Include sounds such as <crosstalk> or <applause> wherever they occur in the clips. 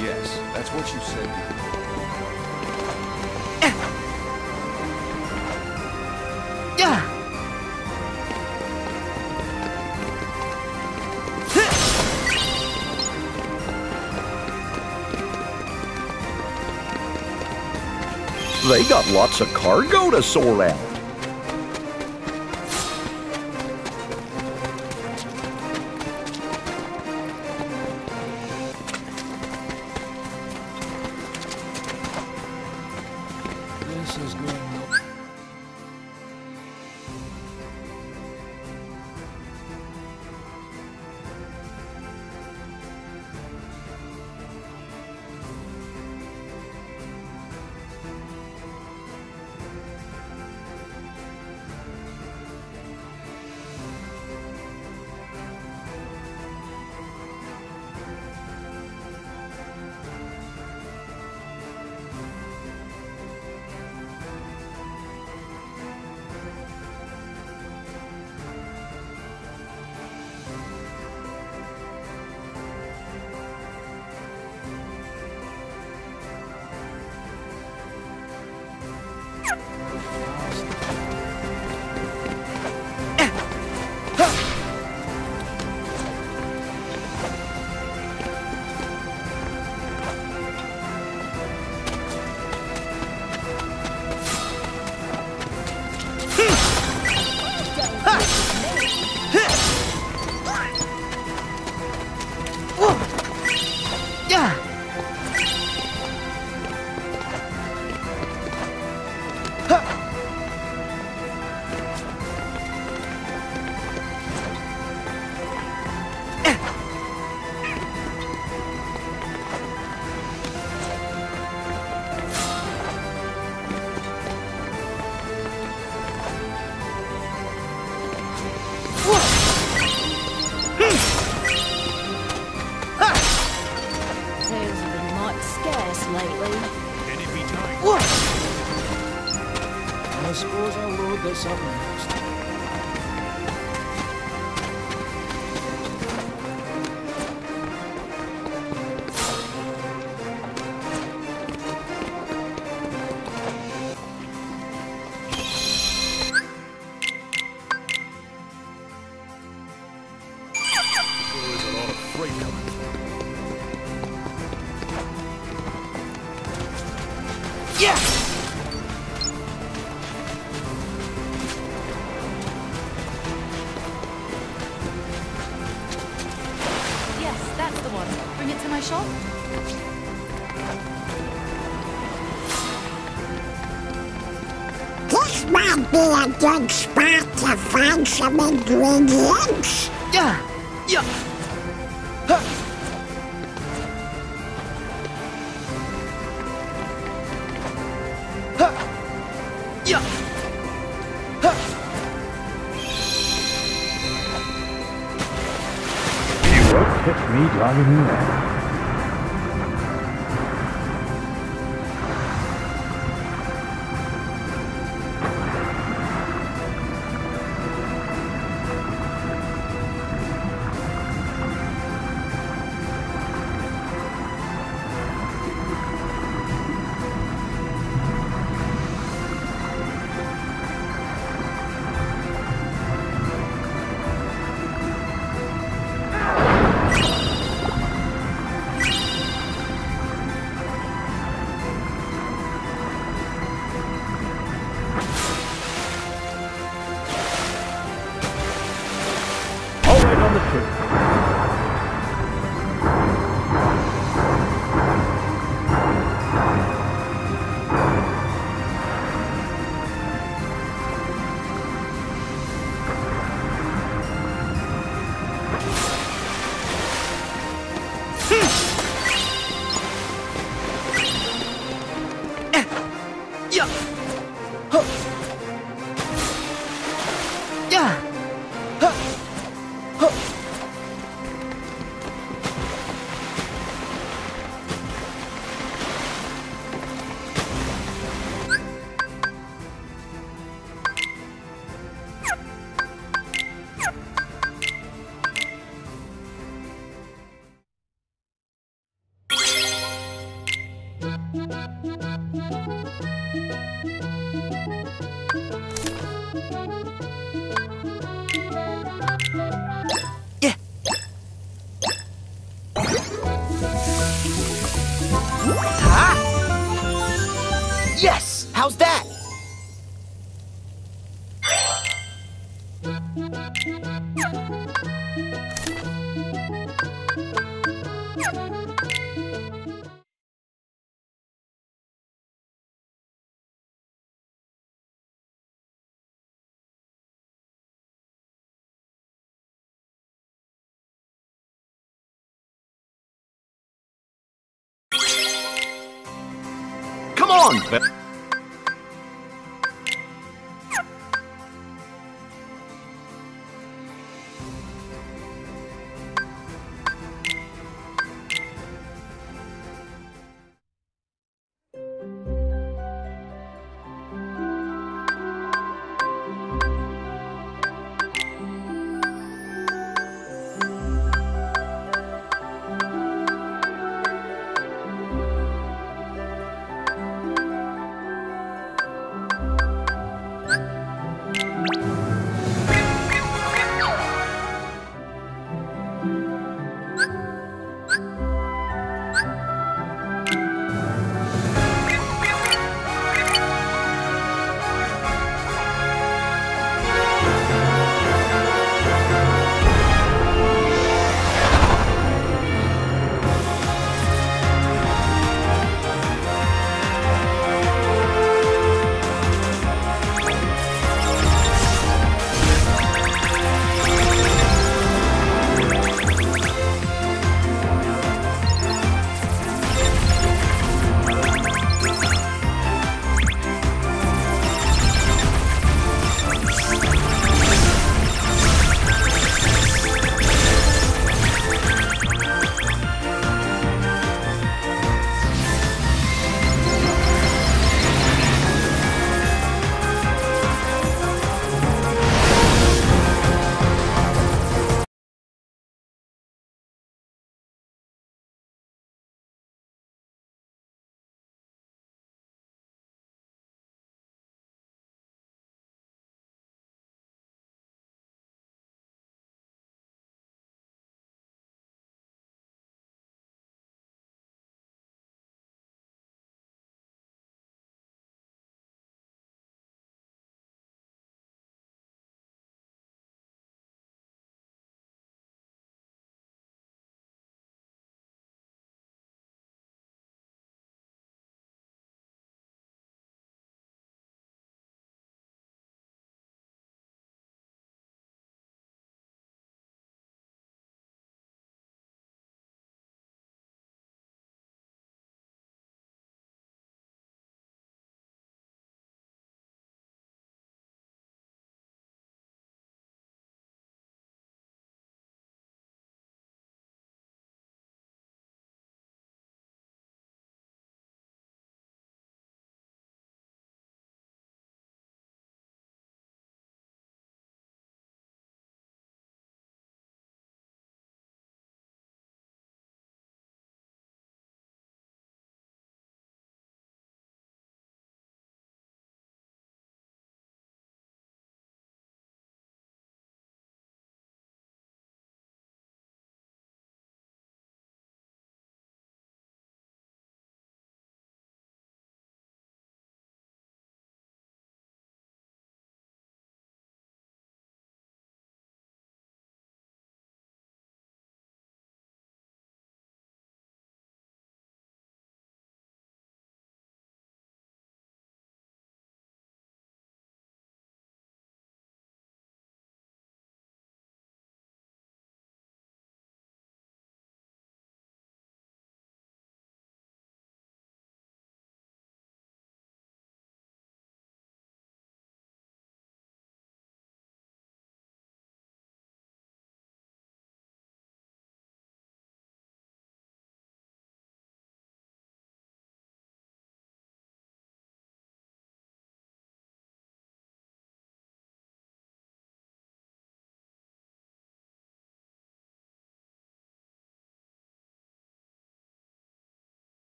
Yes, that's what you said. Yeah. They got lots of cargo to sort out. Good spot to Come on!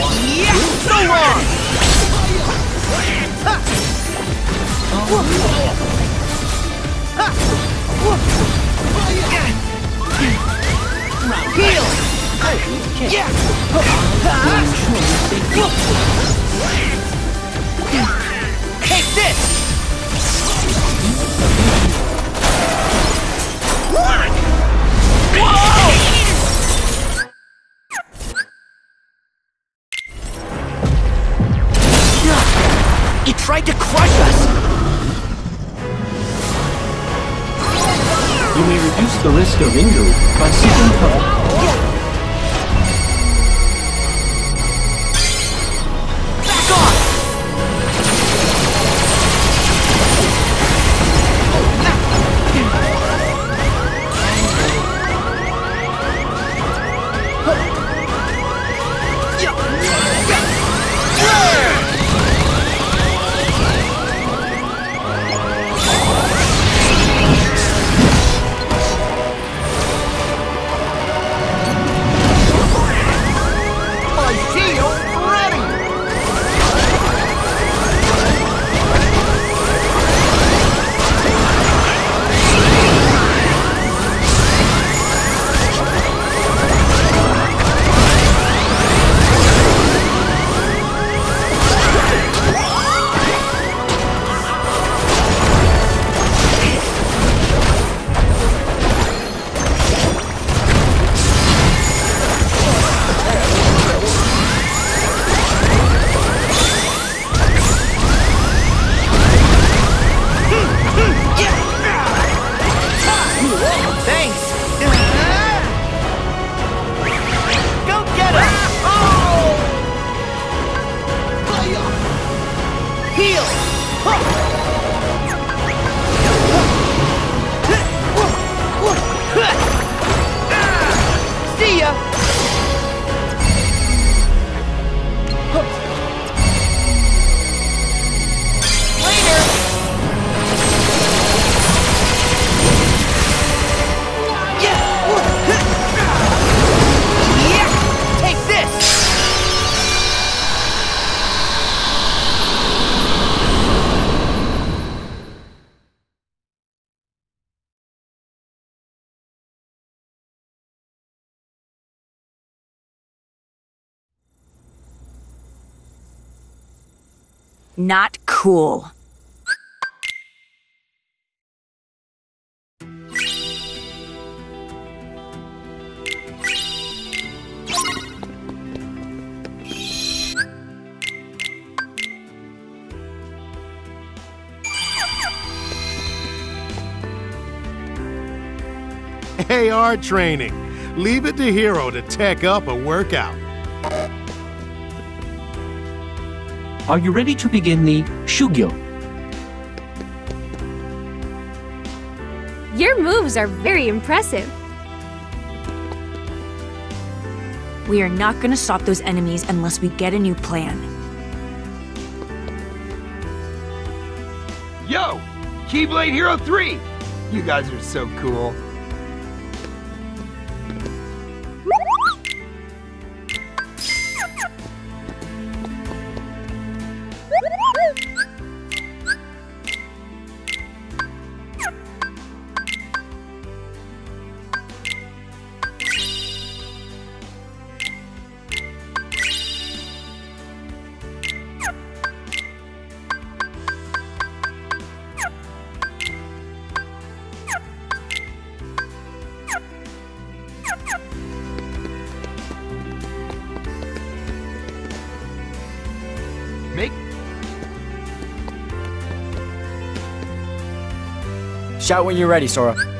Yeah! Heal! Yeah! Take this! It tried to crush us! You may reduce the risk of injury by seeking cover. Not cool. AR training. Leave it to Hiro to tech up a workout. Are you ready to begin the Shugyo? Your moves are very impressive. We are not gonna stop those enemies unless we get a new plan. Yo! Keyblade Hero 3! You guys are so cool. Shout when you're ready, Sora.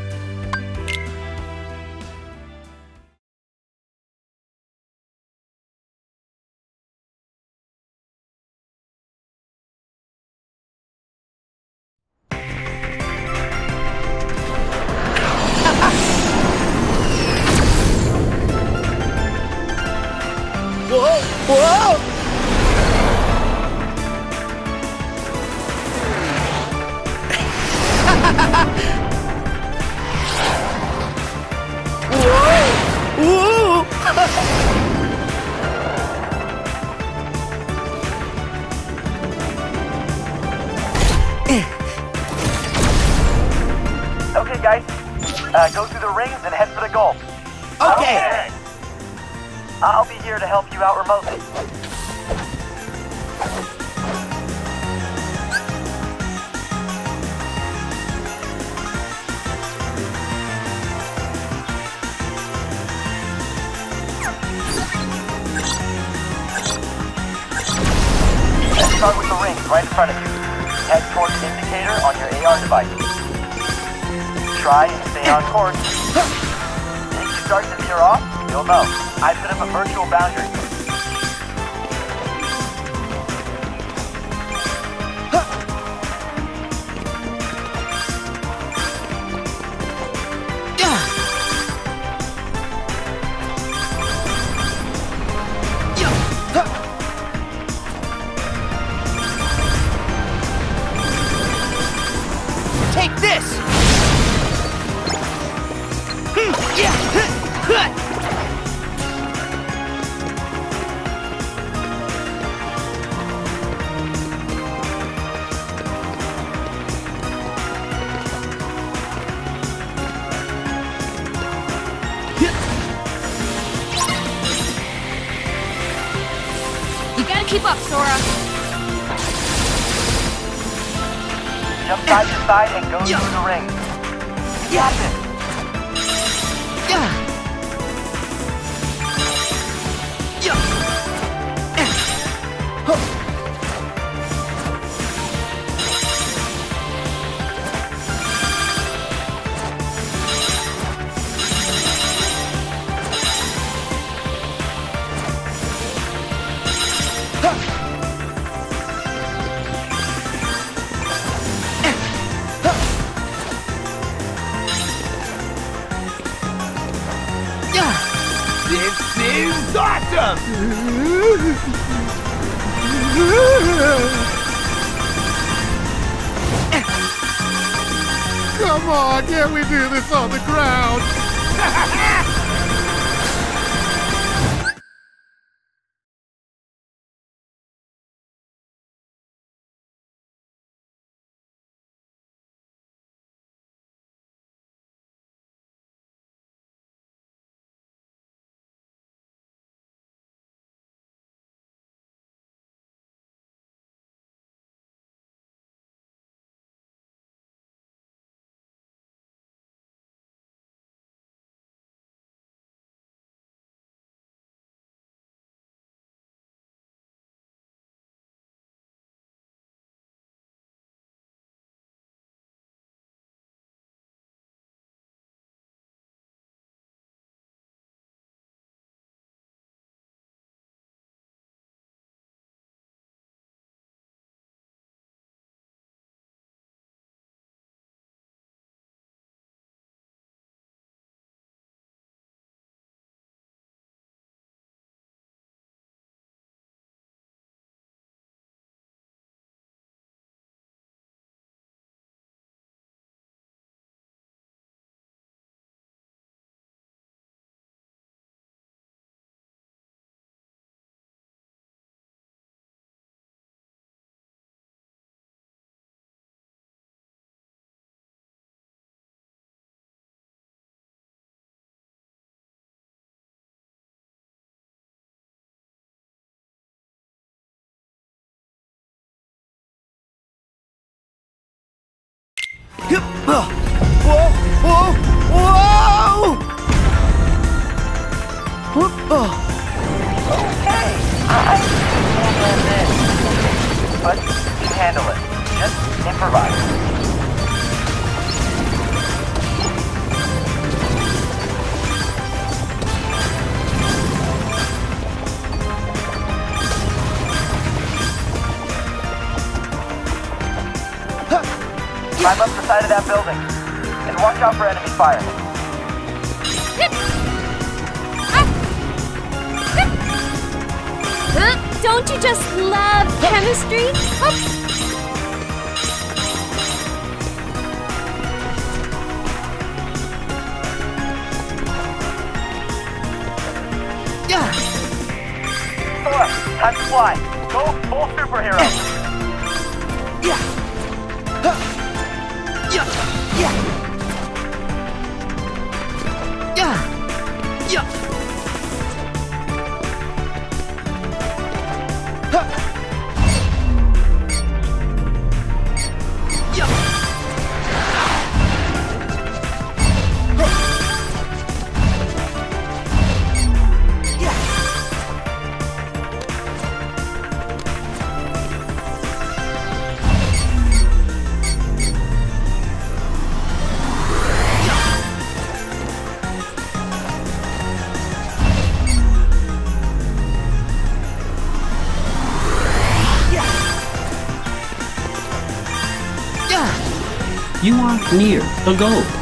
Front of you. Head towards indicator on your AR device. Try and stay on course. If you start to veer off, you'll know. I set up a virtual boundary. Whoa! Whoa! Whoa! Whoa! Okay, I can handle this. But handle it. Just improvise. Climb up the side of that building. And watch out for enemy fire. Don't you just love chemistry? Oh, Sora, time to fly. Go full superhero. Yeah! Gotcha! Yeah! The goal.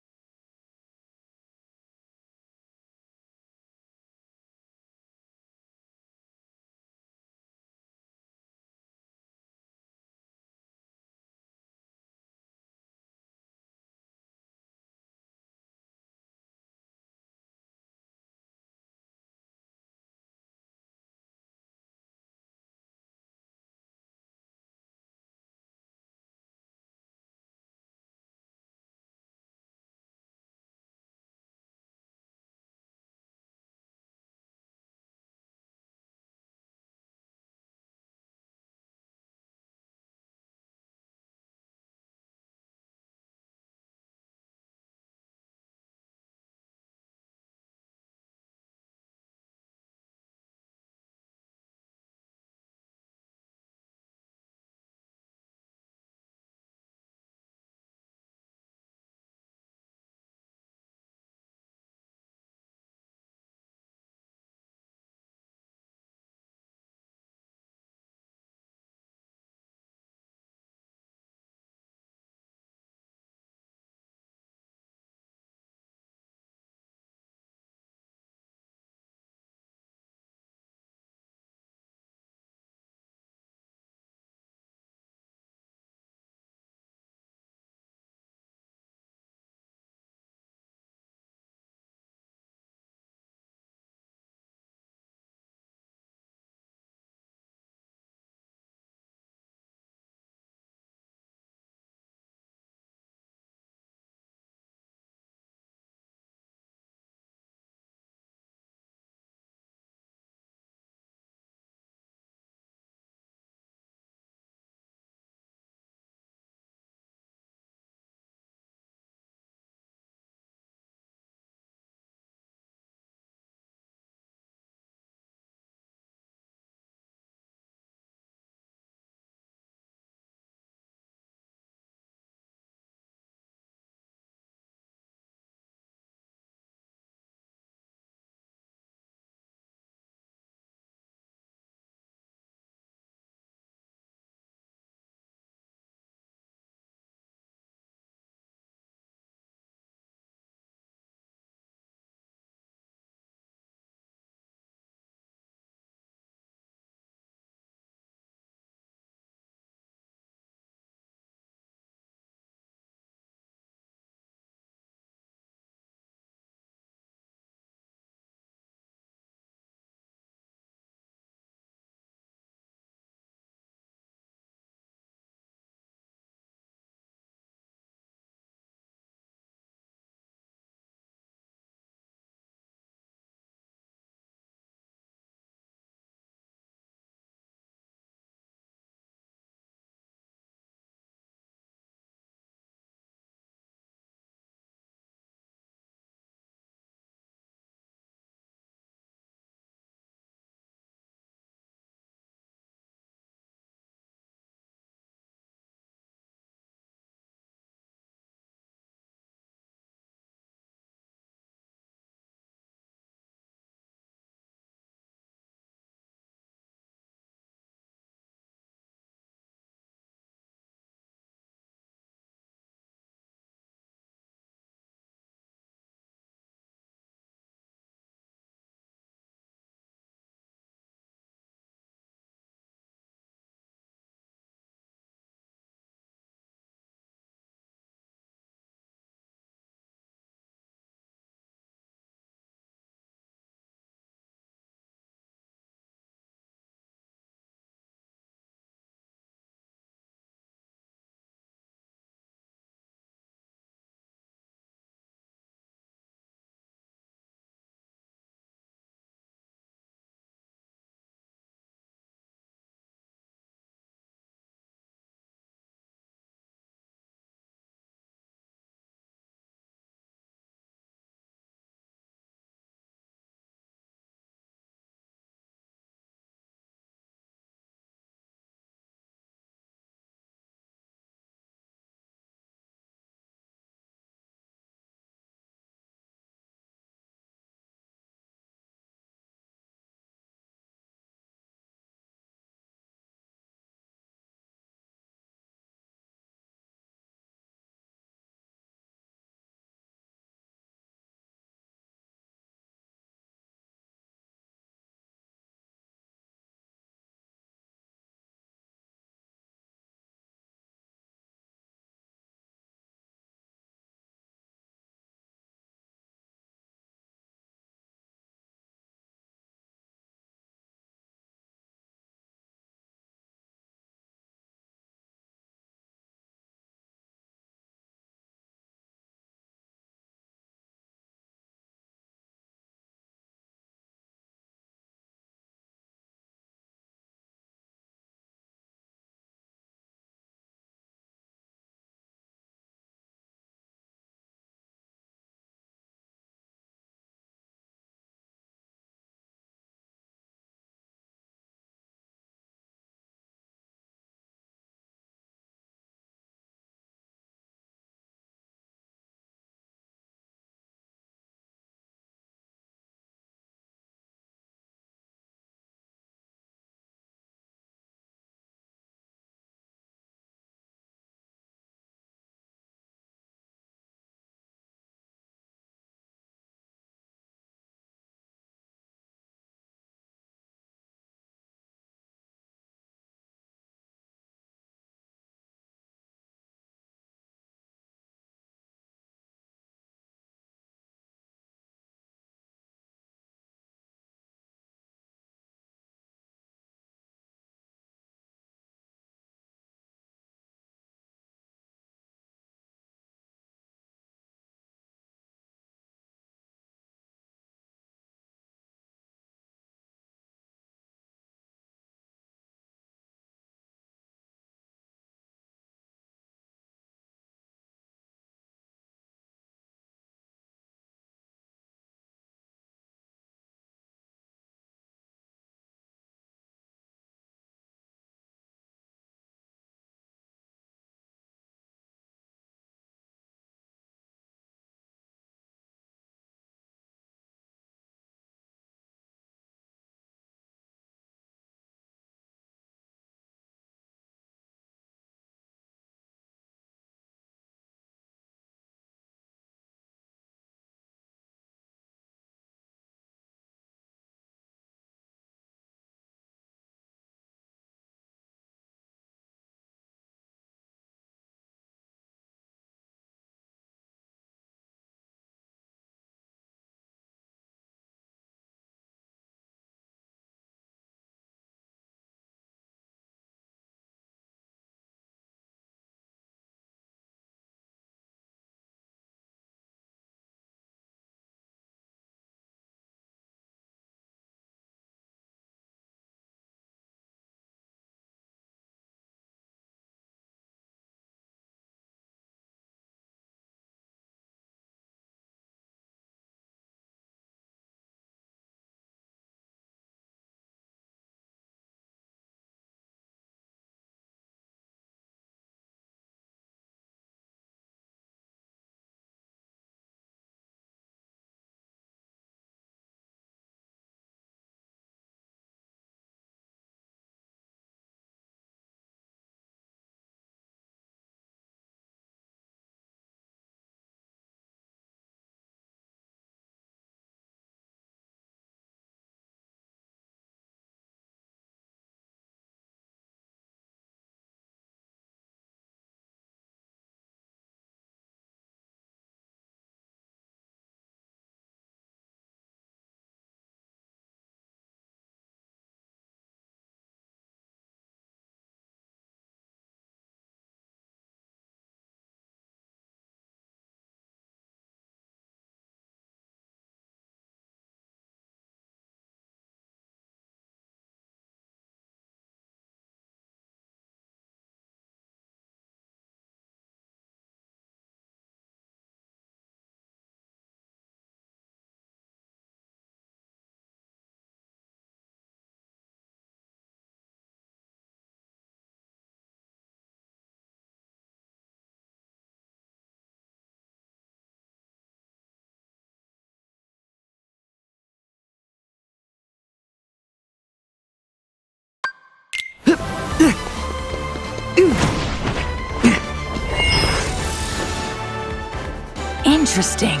Interesting.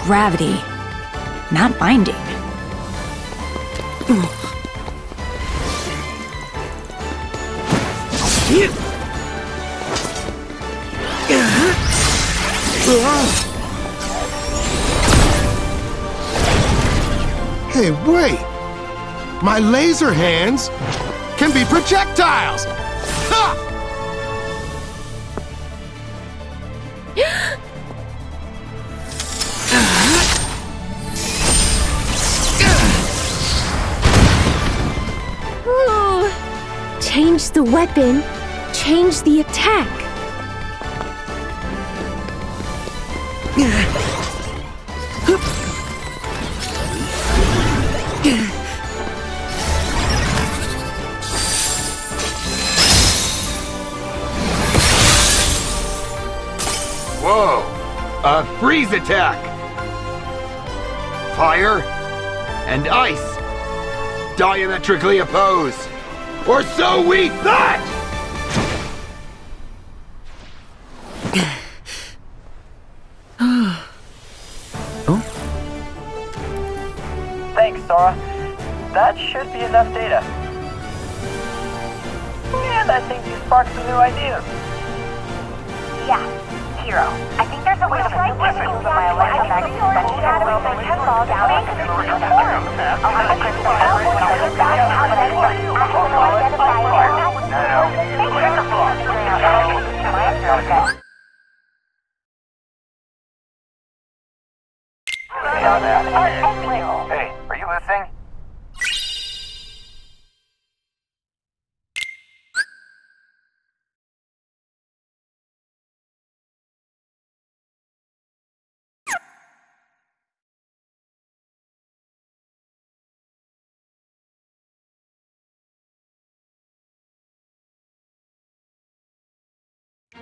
Gravity. Not binding. Hey, wait! My laser hands can be projectiles! The weapon, change the attack. Whoa! A freeze attack! Fire and ice diametrically opposed. Or so we thought! oh? Thanks, Sora. That should be enough data. And I think you sparked some new ideas. Yeah, Hiro. I think there's a way to make difference in my electromagnetic suspension will make him fall down like it. Hey,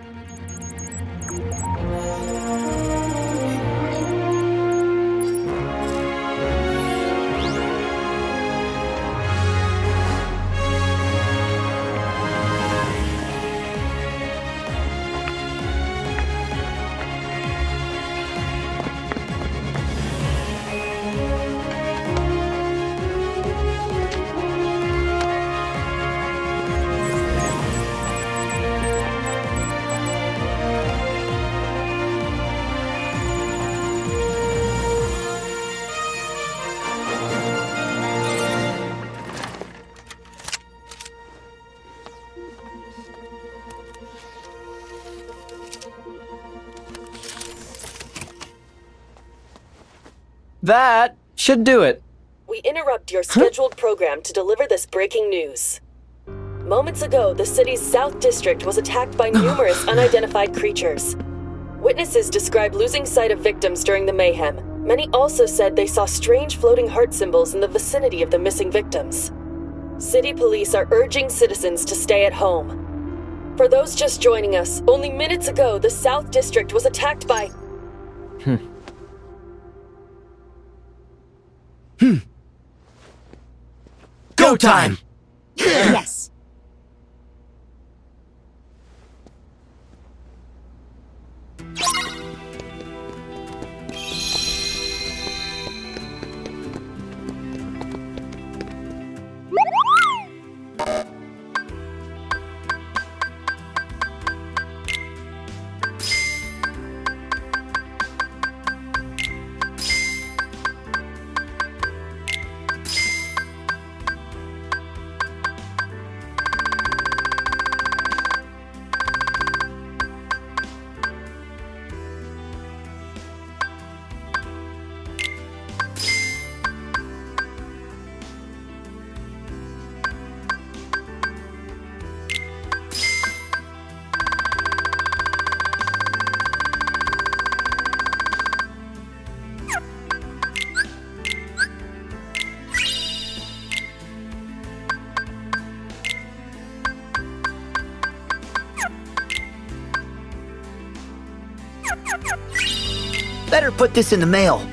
are you? That should do it. We interrupt your scheduled program to deliver this breaking news. Moments ago, the city's South District was attacked by <laughs> numerous unidentified creatures. Witnesses described losing sight of victims during the mayhem. Many also said they saw strange floating heart symbols in the vicinity of the missing victims. City police are urging citizens to stay at home. For those just joining us, only minutes ago, the South District was attacked by. Hmm. Hmm. Go time! Yes. Put this in the mail.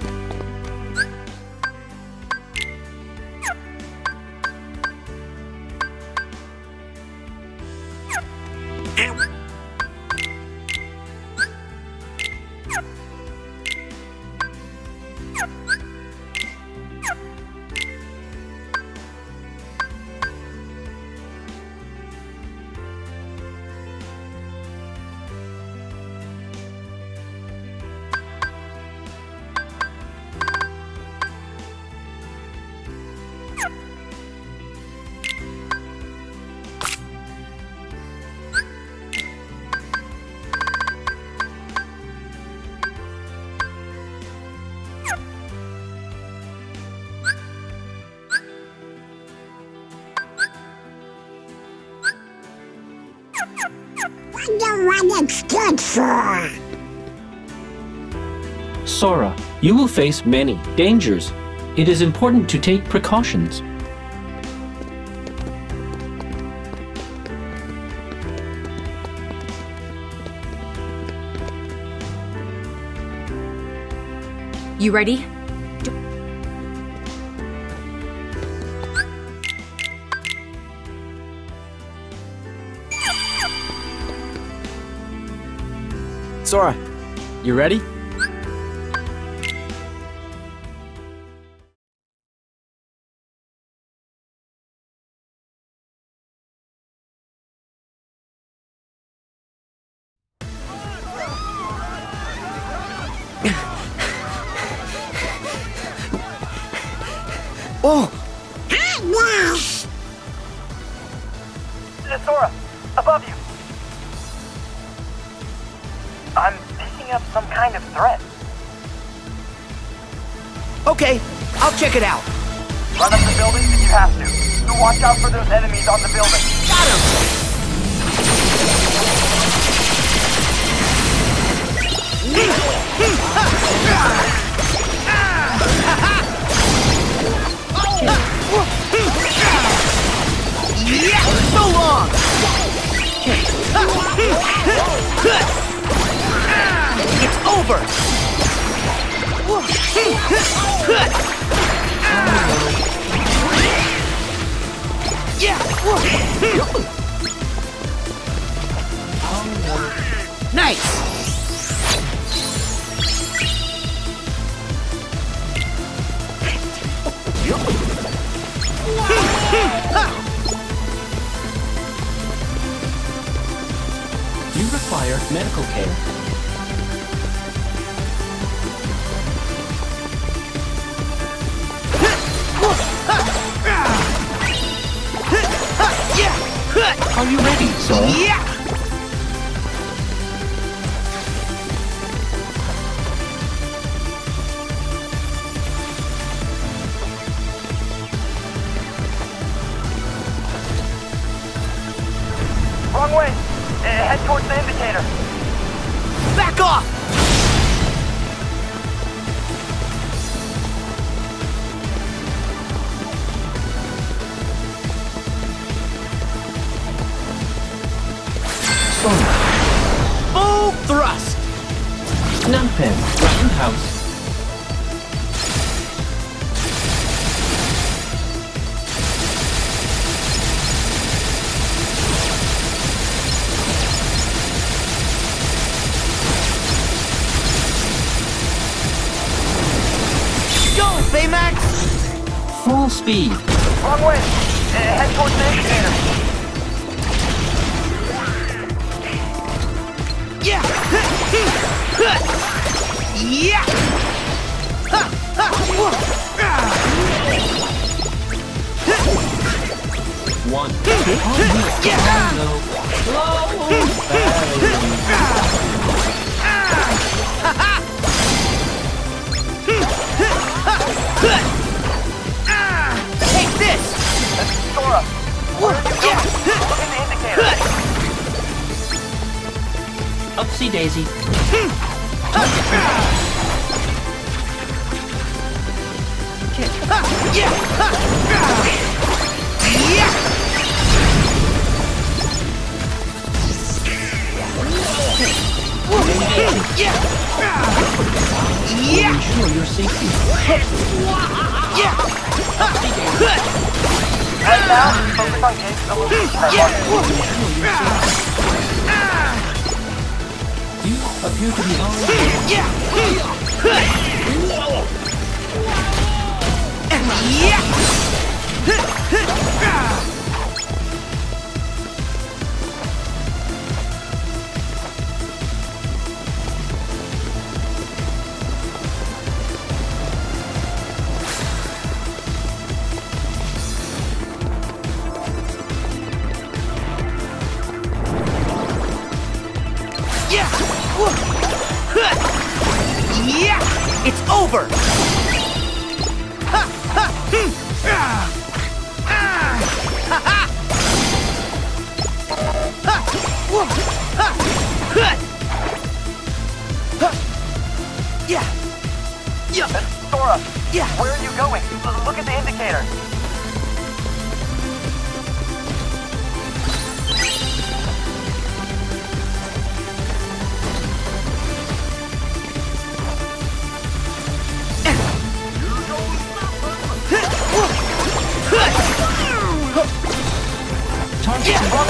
You will face many dangers. It is important to take precautions. You ready? Sora, you ready? Oh! Yes! Sora, above you. I'm picking up some kind of threat. Okay, I'll check it out. Run up the building if you have to. So watch out for those enemies on the building. Got him! <laughs> Yeah, so long! It's over! Yeah! Nice! Require medical care. Are you ready, Sora? Yeah! Yeah.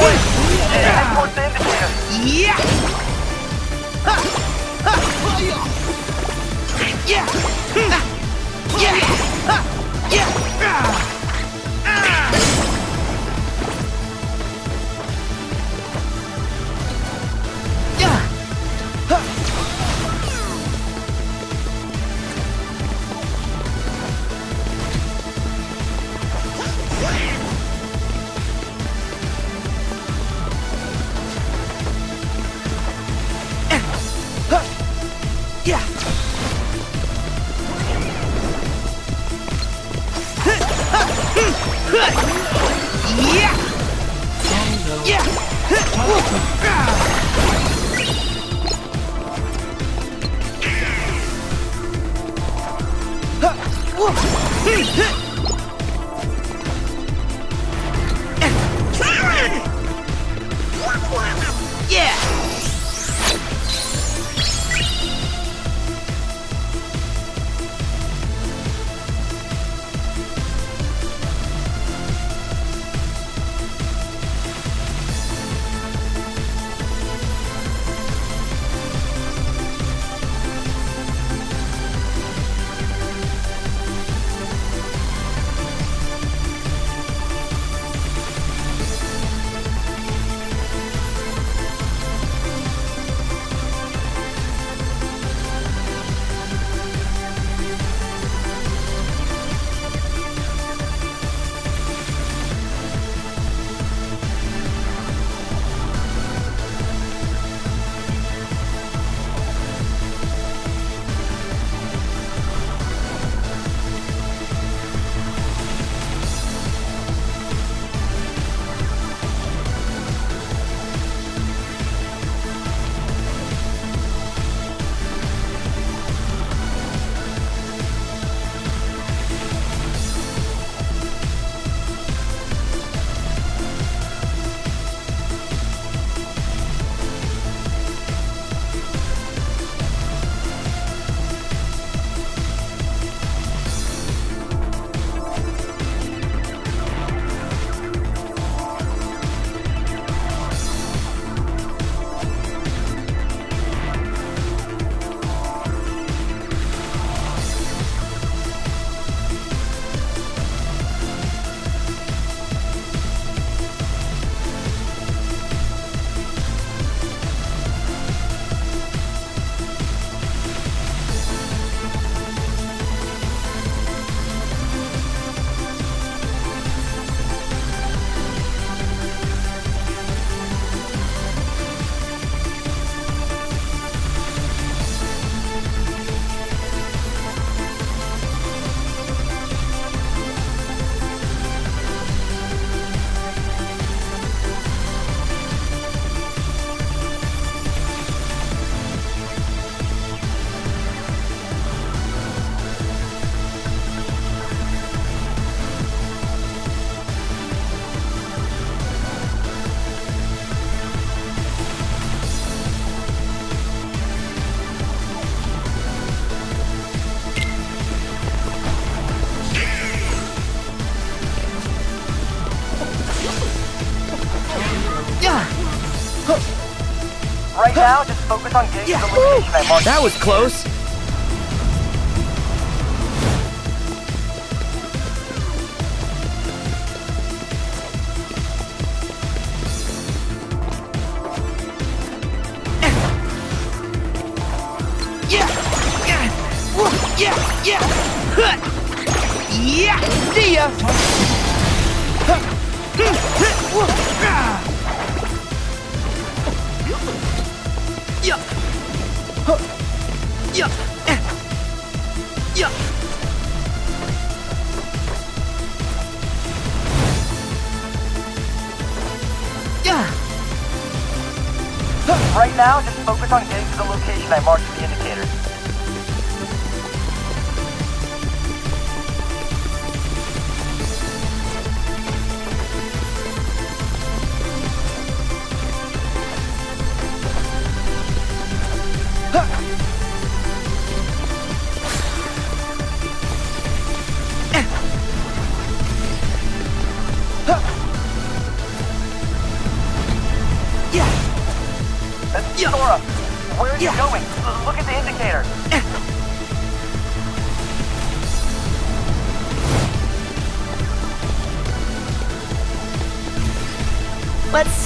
That was close.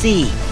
Let's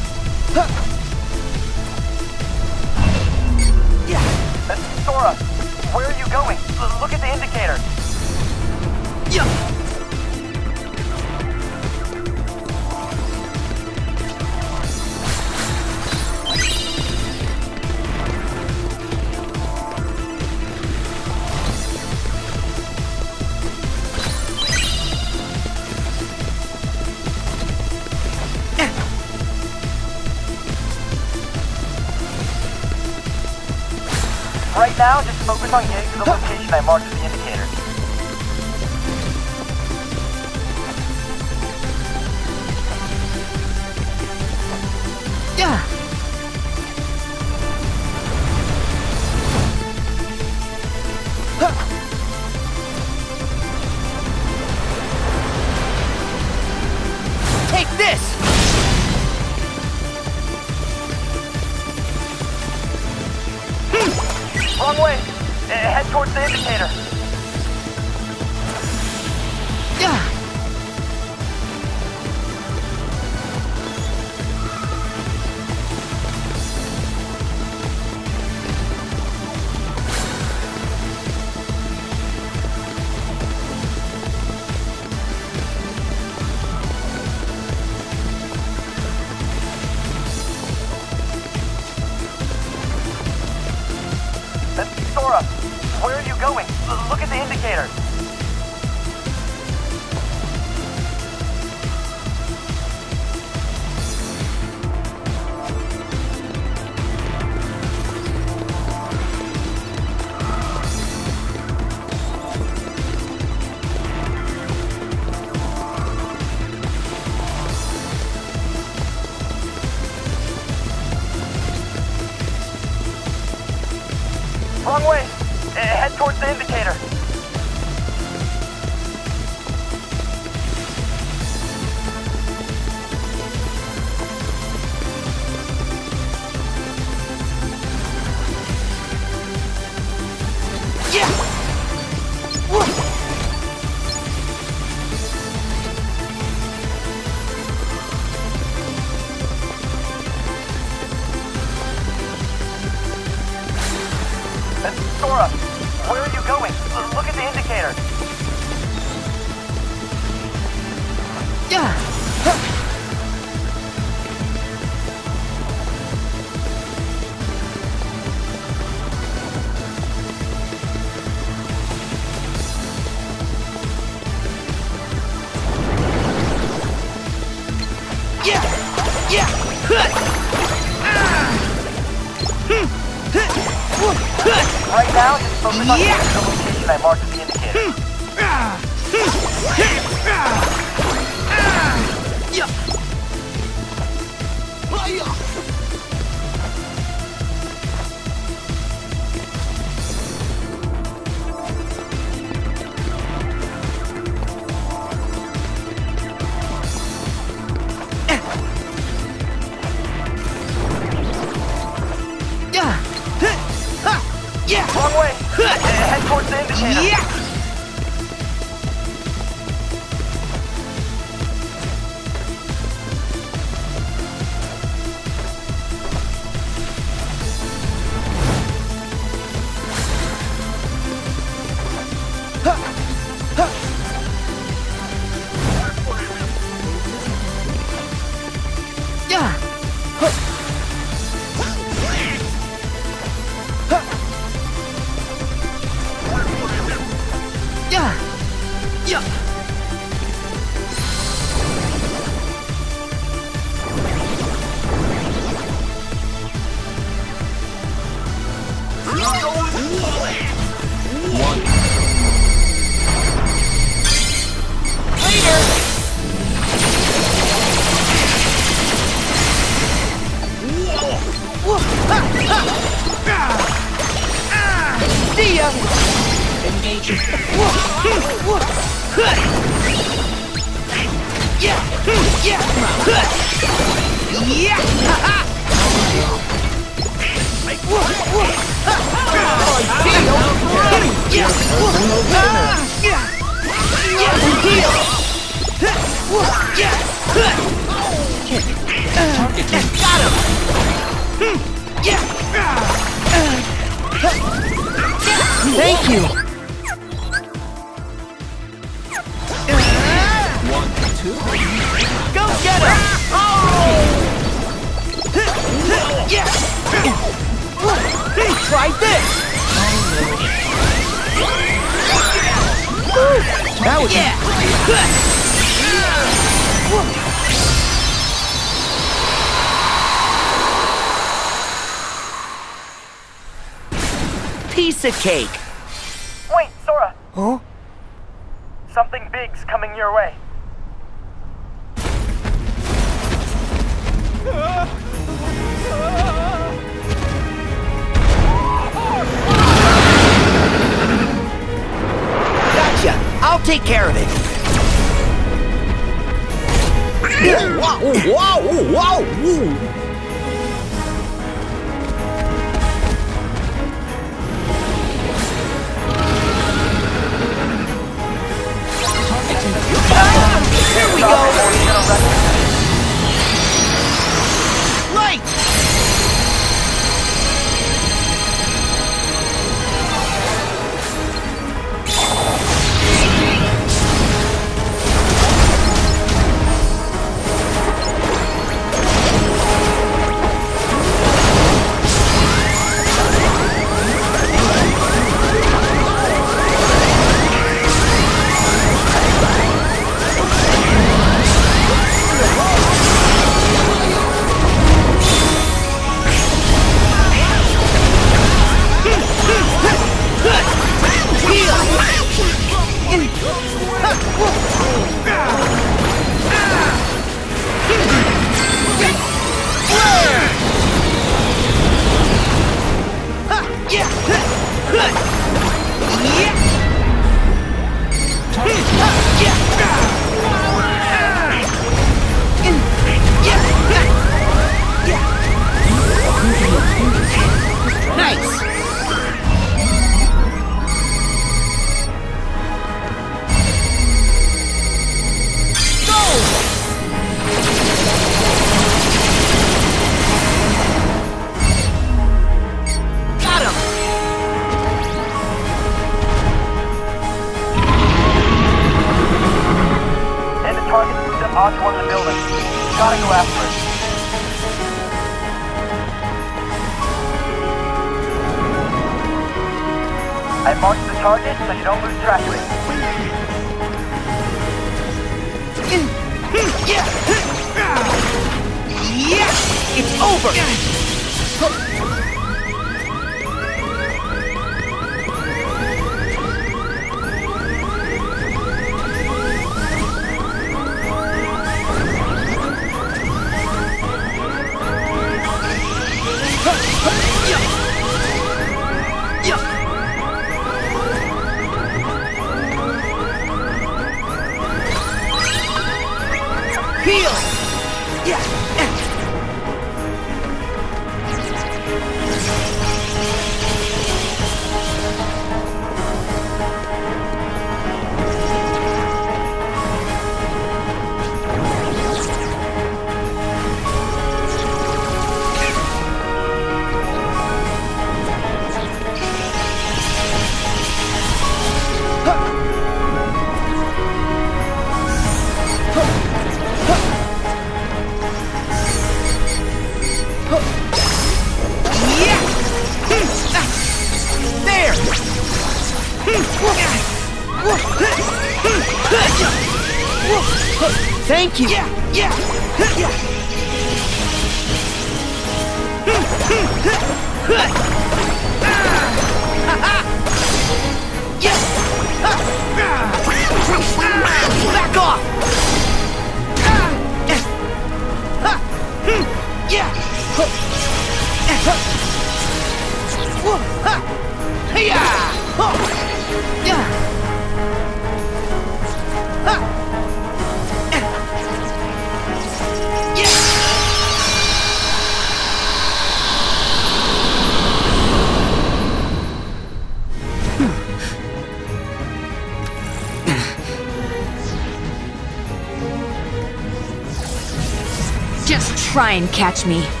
catch me.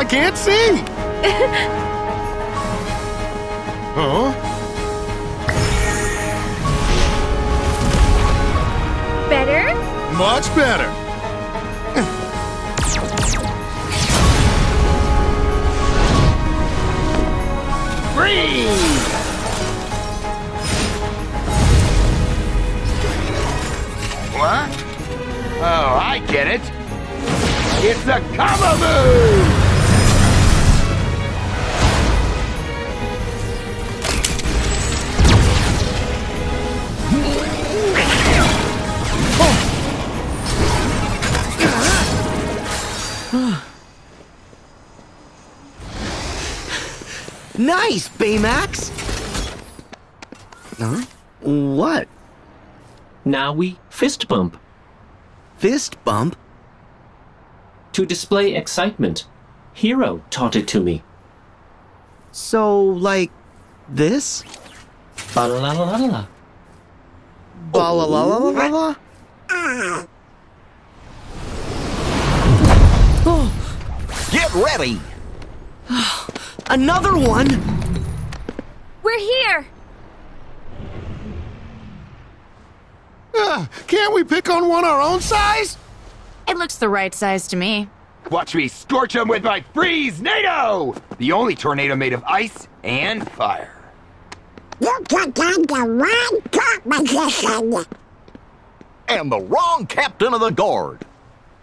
I can't see! Now we fist bump. Fist bump? To display excitement. Hiro taught it to me. So, like, this? Ba la la la la la. Ba la la la la la la? Get ready! Another one? We're here! Uh, can't we pick on one our own size? It looks the right size to me. Watch me scorch him with my freeze NATO! The only tornado made of ice and fire. You took on the wrong top position. And the wrong captain of the guard.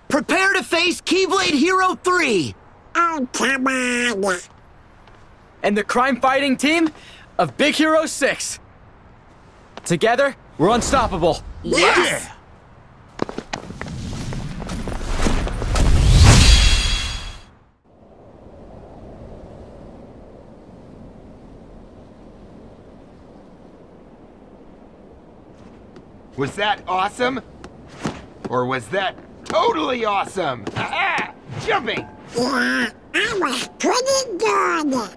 Prepare to face Keyblade Hero 3! Oh, come on. And the crime fighting team of Big Hero 6. Together, we're unstoppable. Yeah! Was that awesome? Or was that totally awesome? Ha <laughs> Jumping! Yeah, I was pretty good.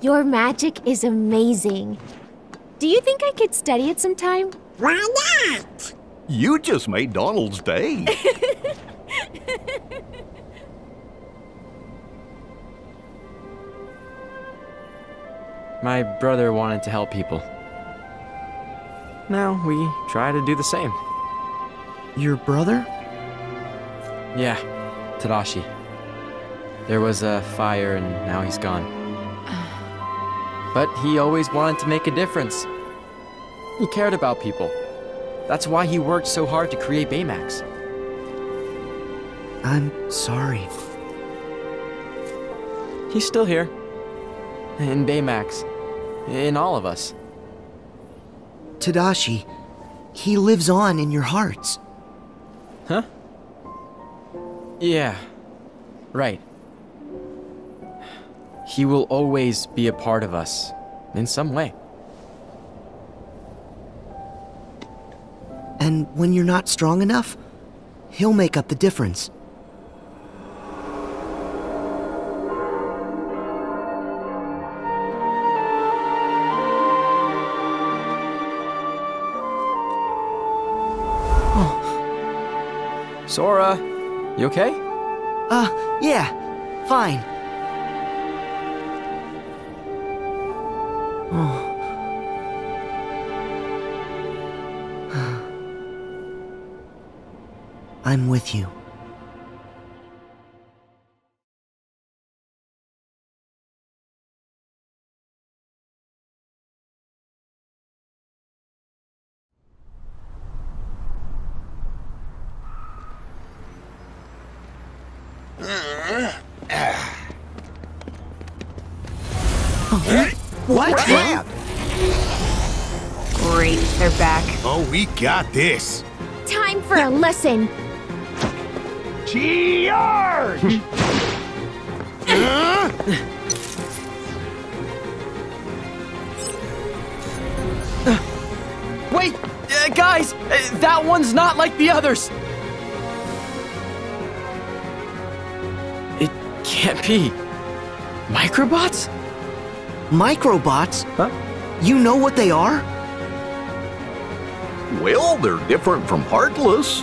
Your magic is amazing. Do you think I could study it sometime? Why not? You just made Donald's day. <laughs> My brother wanted to help people. Now we try to do the same. Your brother? Yeah, Tadashi. There was a fire and now he's gone. <sighs> But he always wanted to make a difference. He cared about people. That's why he worked so hard to create Baymax. I'm sorry. He's still here. In Baymax. In all of us. Tadashi, he lives on in your hearts. Huh? Yeah. Right. He will always be a part of us. In some way. When you're not strong enough, he'll make up the difference. Sora, you okay? Uh, yeah, fine. Oh. I'm with you. What's that? Great, they're back. Oh, we got this. time for a lesson. Charge! Wait, uh, guys, uh, that one's not like the others. It can't be. Microbots? Microbots? Huh? You know what they are? Well, they're different from Heartless.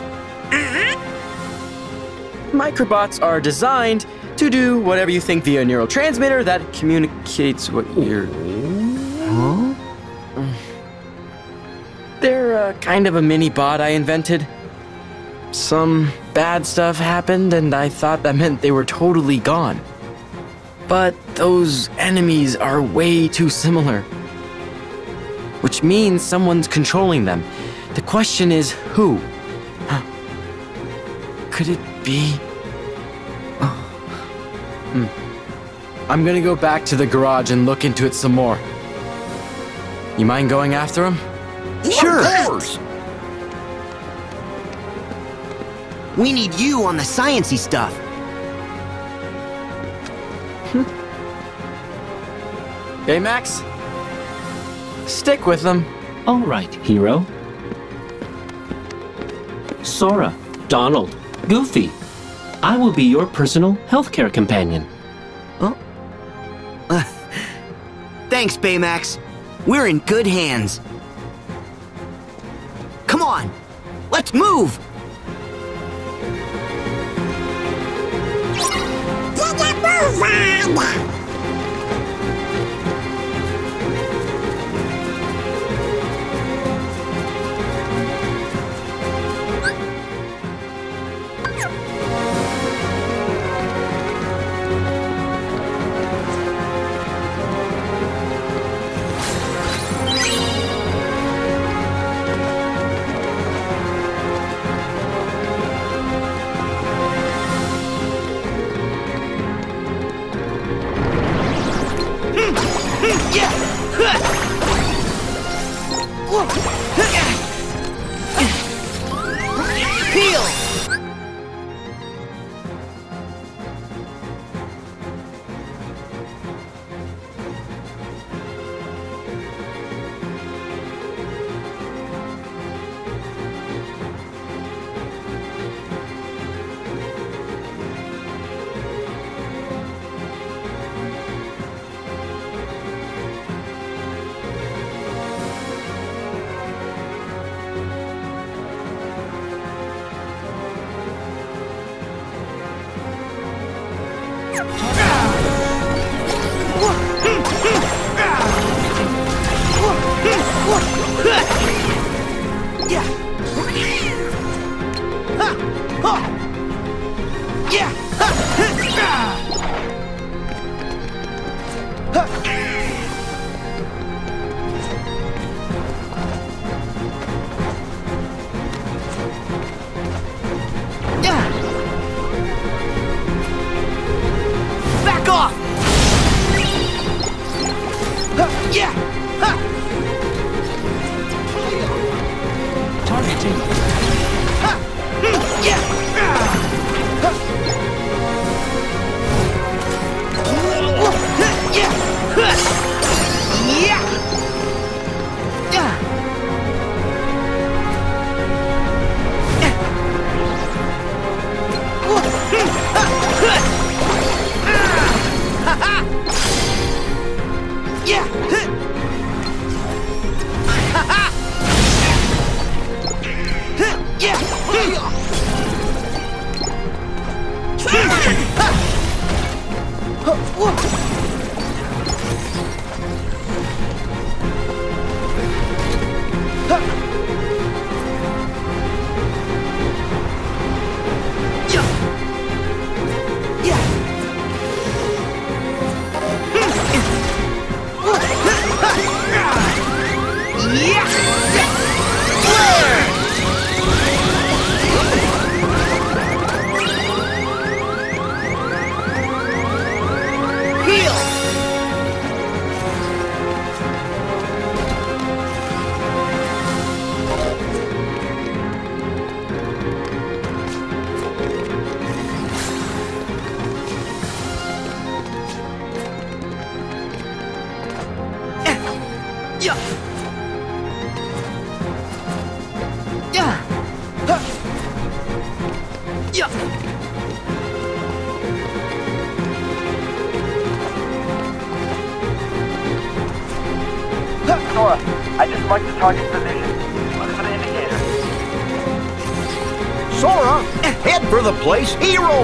Microbots are designed to do whatever you think via a neurotransmitter that communicates what you're. Huh? They're uh, kind of a mini bot I invented. Some bad stuff happened, and I thought that meant they were totally gone. But those enemies are way too similar. Which means someone's controlling them. The question is who? Could it be? Hmm. I'm gonna go back to the garage and look into it some more. You mind going after him? Sure. We need you on the sciency stuff. Baymax. Stick with them. All right, Hiro. Sora, Donald, Goofy, I will be your personal healthcare companion. Oh? Uh, <laughs> thanks, Baymax. We're in good hands. Come on, let's move! Get a move on!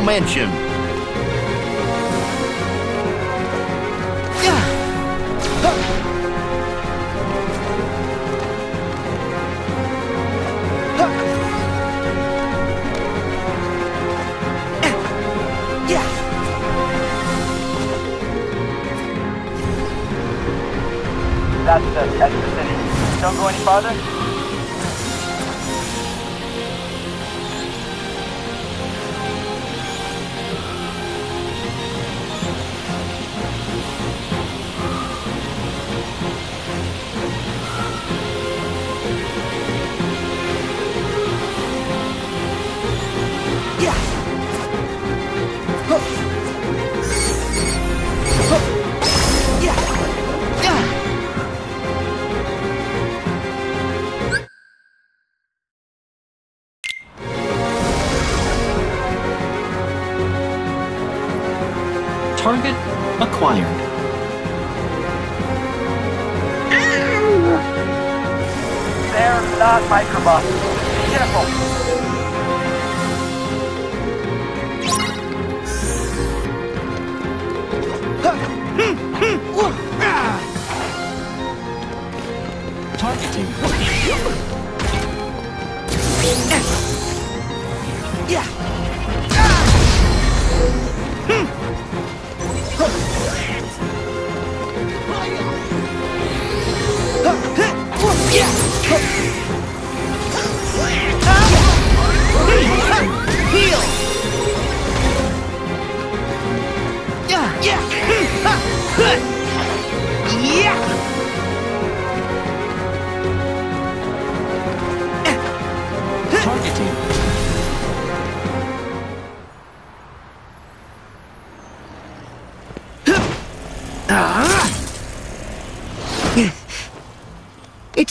Mentioned.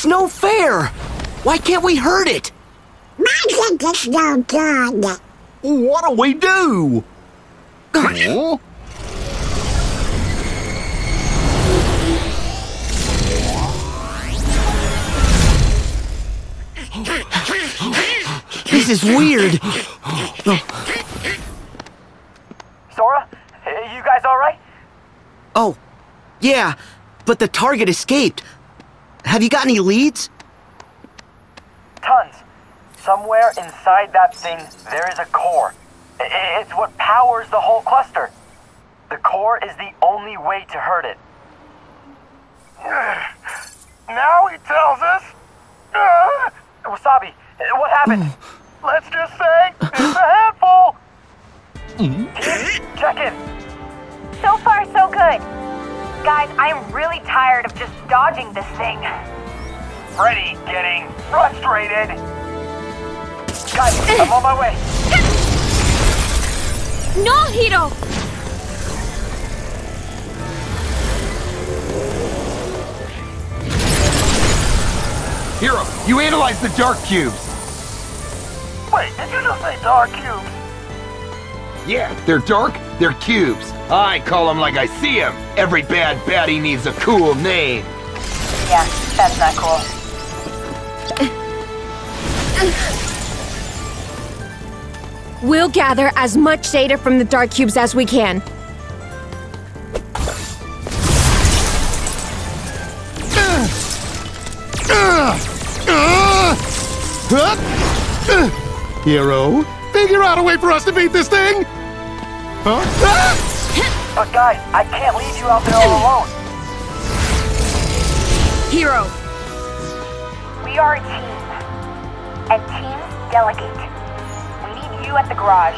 It's no fair! Why can't we hurt it? Magic is no good. What do we do? Huh? This is weird. Sora, you guys all right? Oh, yeah, but the target escaped. Have you got any leads? Tons. Somewhere inside that thing, there is a core. It's what powers the whole cluster. The core is the only way to hurt it. <sighs> Now he tells us. <sighs> Wasabi, what happened? <sighs> Let's just say it's a handful. <gasps> Kid, check in. So far, so good. Guys, I am really tired of just dodging this thing. Freddy getting frustrated. Guys, I'm on my way. No, Hiro! Hero, you analyzed the dark cubes. Wait, did you just say dark cubes? Yeah, they're dark, they're cubes. I call them like I see them. Every bad baddie needs a cool name. Yeah, that's not cool. We'll gather as much data from the dark cubes as we can. Hiro, figure out a way for us to beat this thing! Huh? But guys, I can't leave you out there all alone. Hiro, We are a team. And teams delegate. We need you at the garage.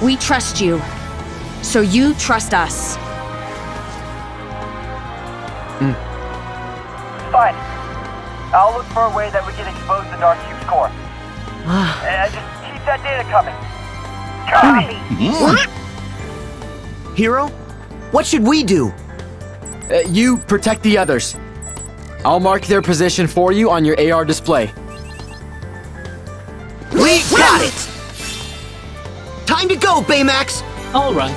<sighs> we trust you. So you trust us. Fine. I'll look for a way that we can expose the Dark Cube's core. and just keep that data coming. Copy. Hiro? What should we do? Uh, you protect the others. I'll mark their position for you on your AR display. We got it! Time to go, Baymax! All right.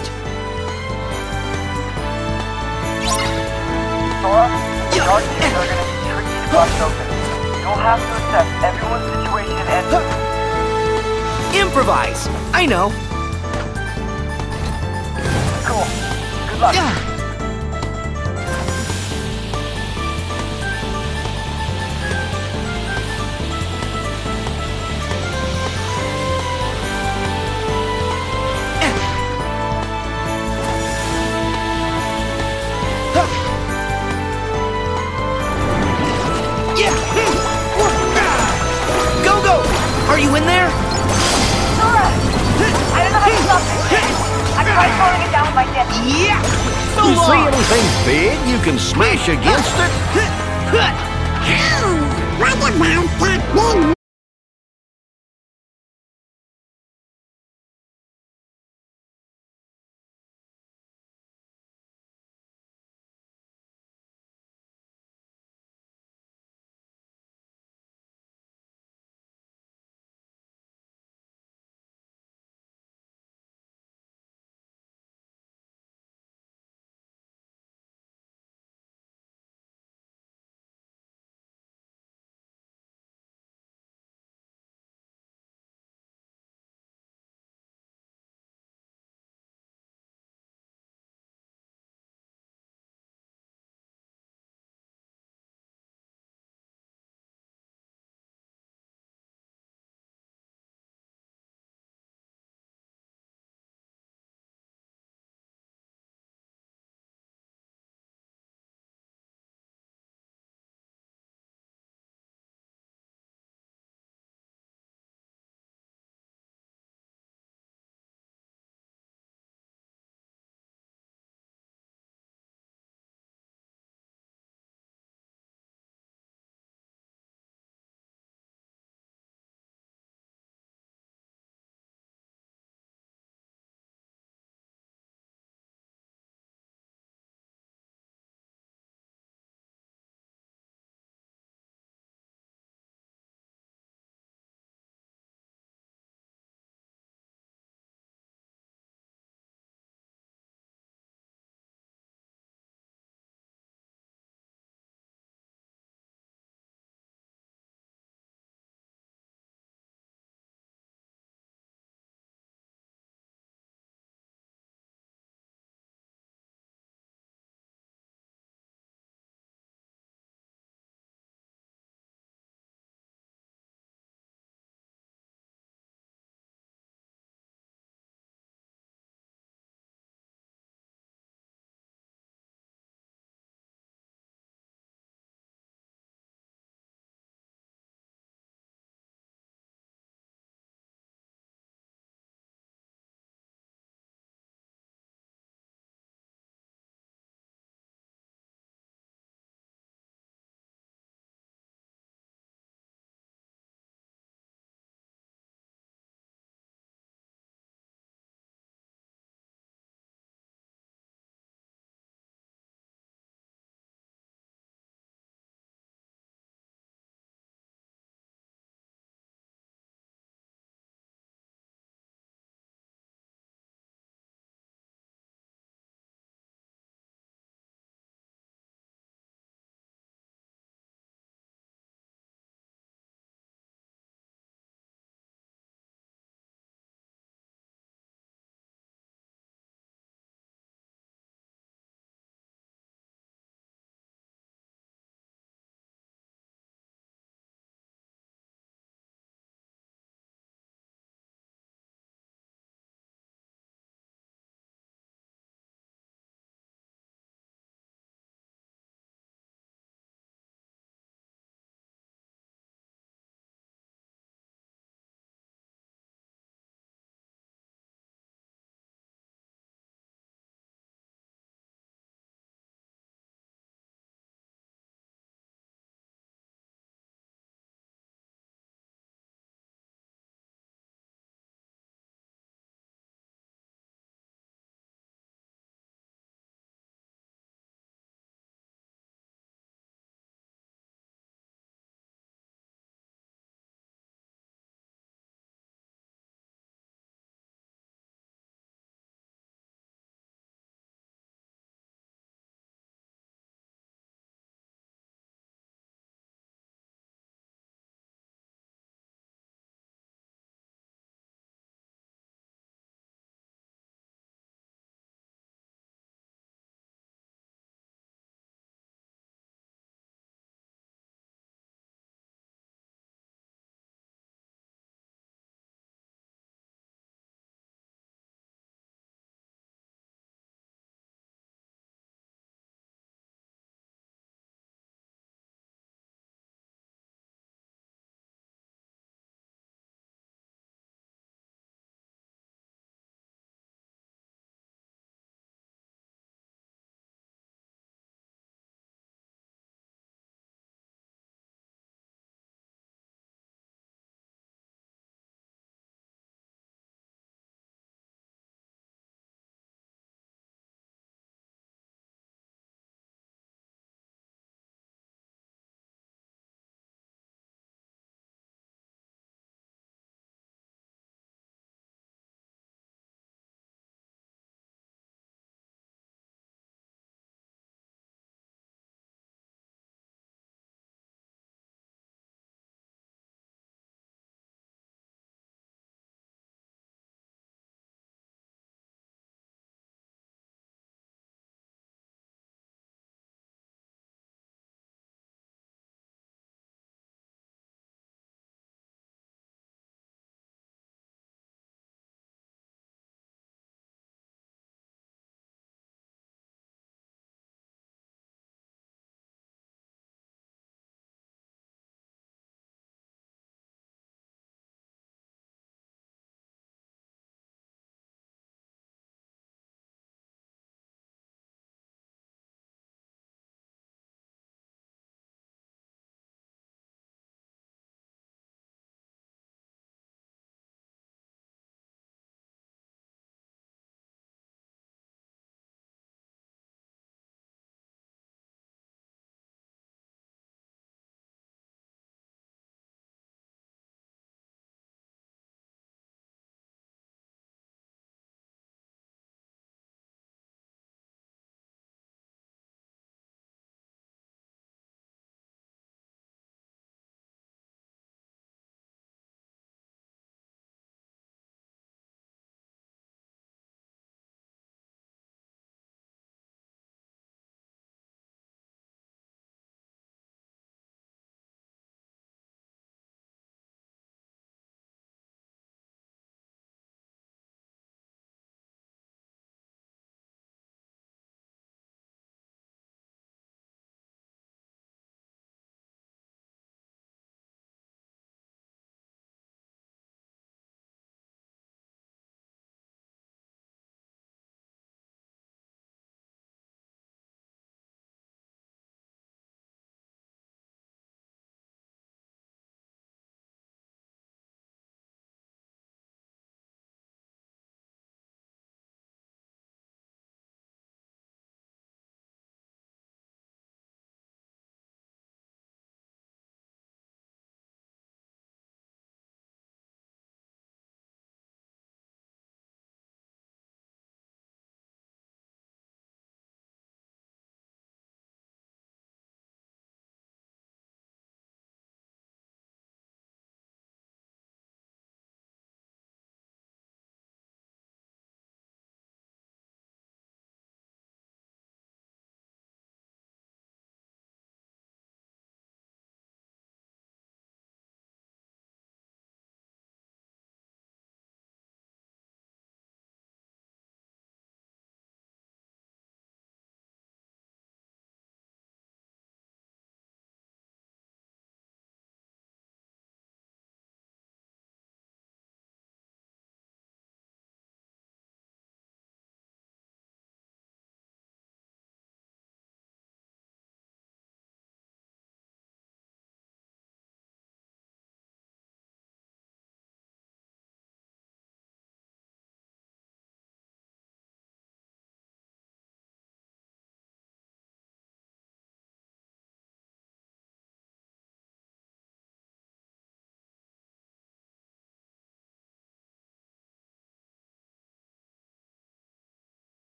Sora, the arches are gonna to open. You'll have to assess everyone's situation and... Improvise! I know. Cool. Good luck. Go, Yeah! So you see anything big you can smash against it? What about that big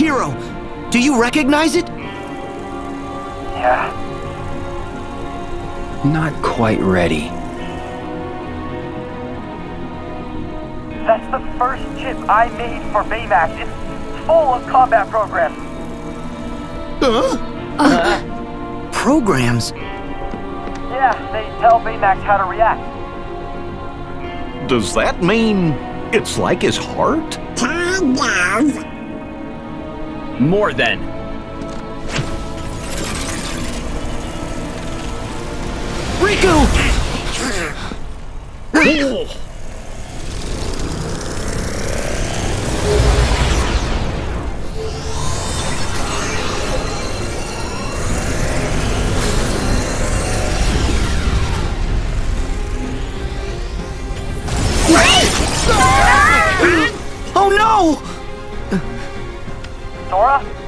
Hiro, do you recognize it? Yeah. Not quite ready. That's the first chip I made for Baymax. It's full of combat programs. Huh? Uh. Programs? Yeah, they tell Baymax how to react. Does that mean it's like his heart? Kind of. More than. Riku!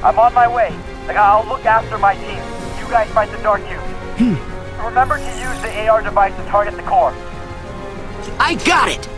I'm on my way. Like, I'll look after my team. You guys fight the Dark Cube. Hmm. Remember to use the AR device to target the core. I got it!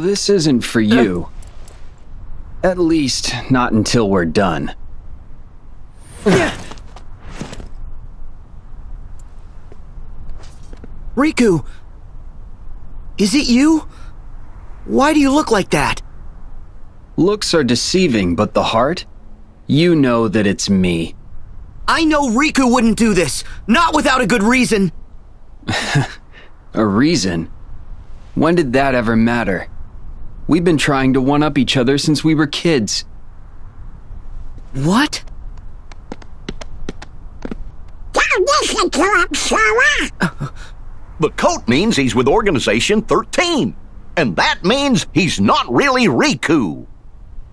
This isn't for you. At least, not until we're done. <sighs> Riku! Is it you? Why do you look like that? Looks are deceiving, but the heart? You know that it's me. I know Riku wouldn't do this, not without a good reason. <laughs> A reason? When did that ever matter? We've been trying to one up each other since we were kids. What? Don't listen to him, Sora. The coat means he's with Organization 13. And that means he's not really Riku.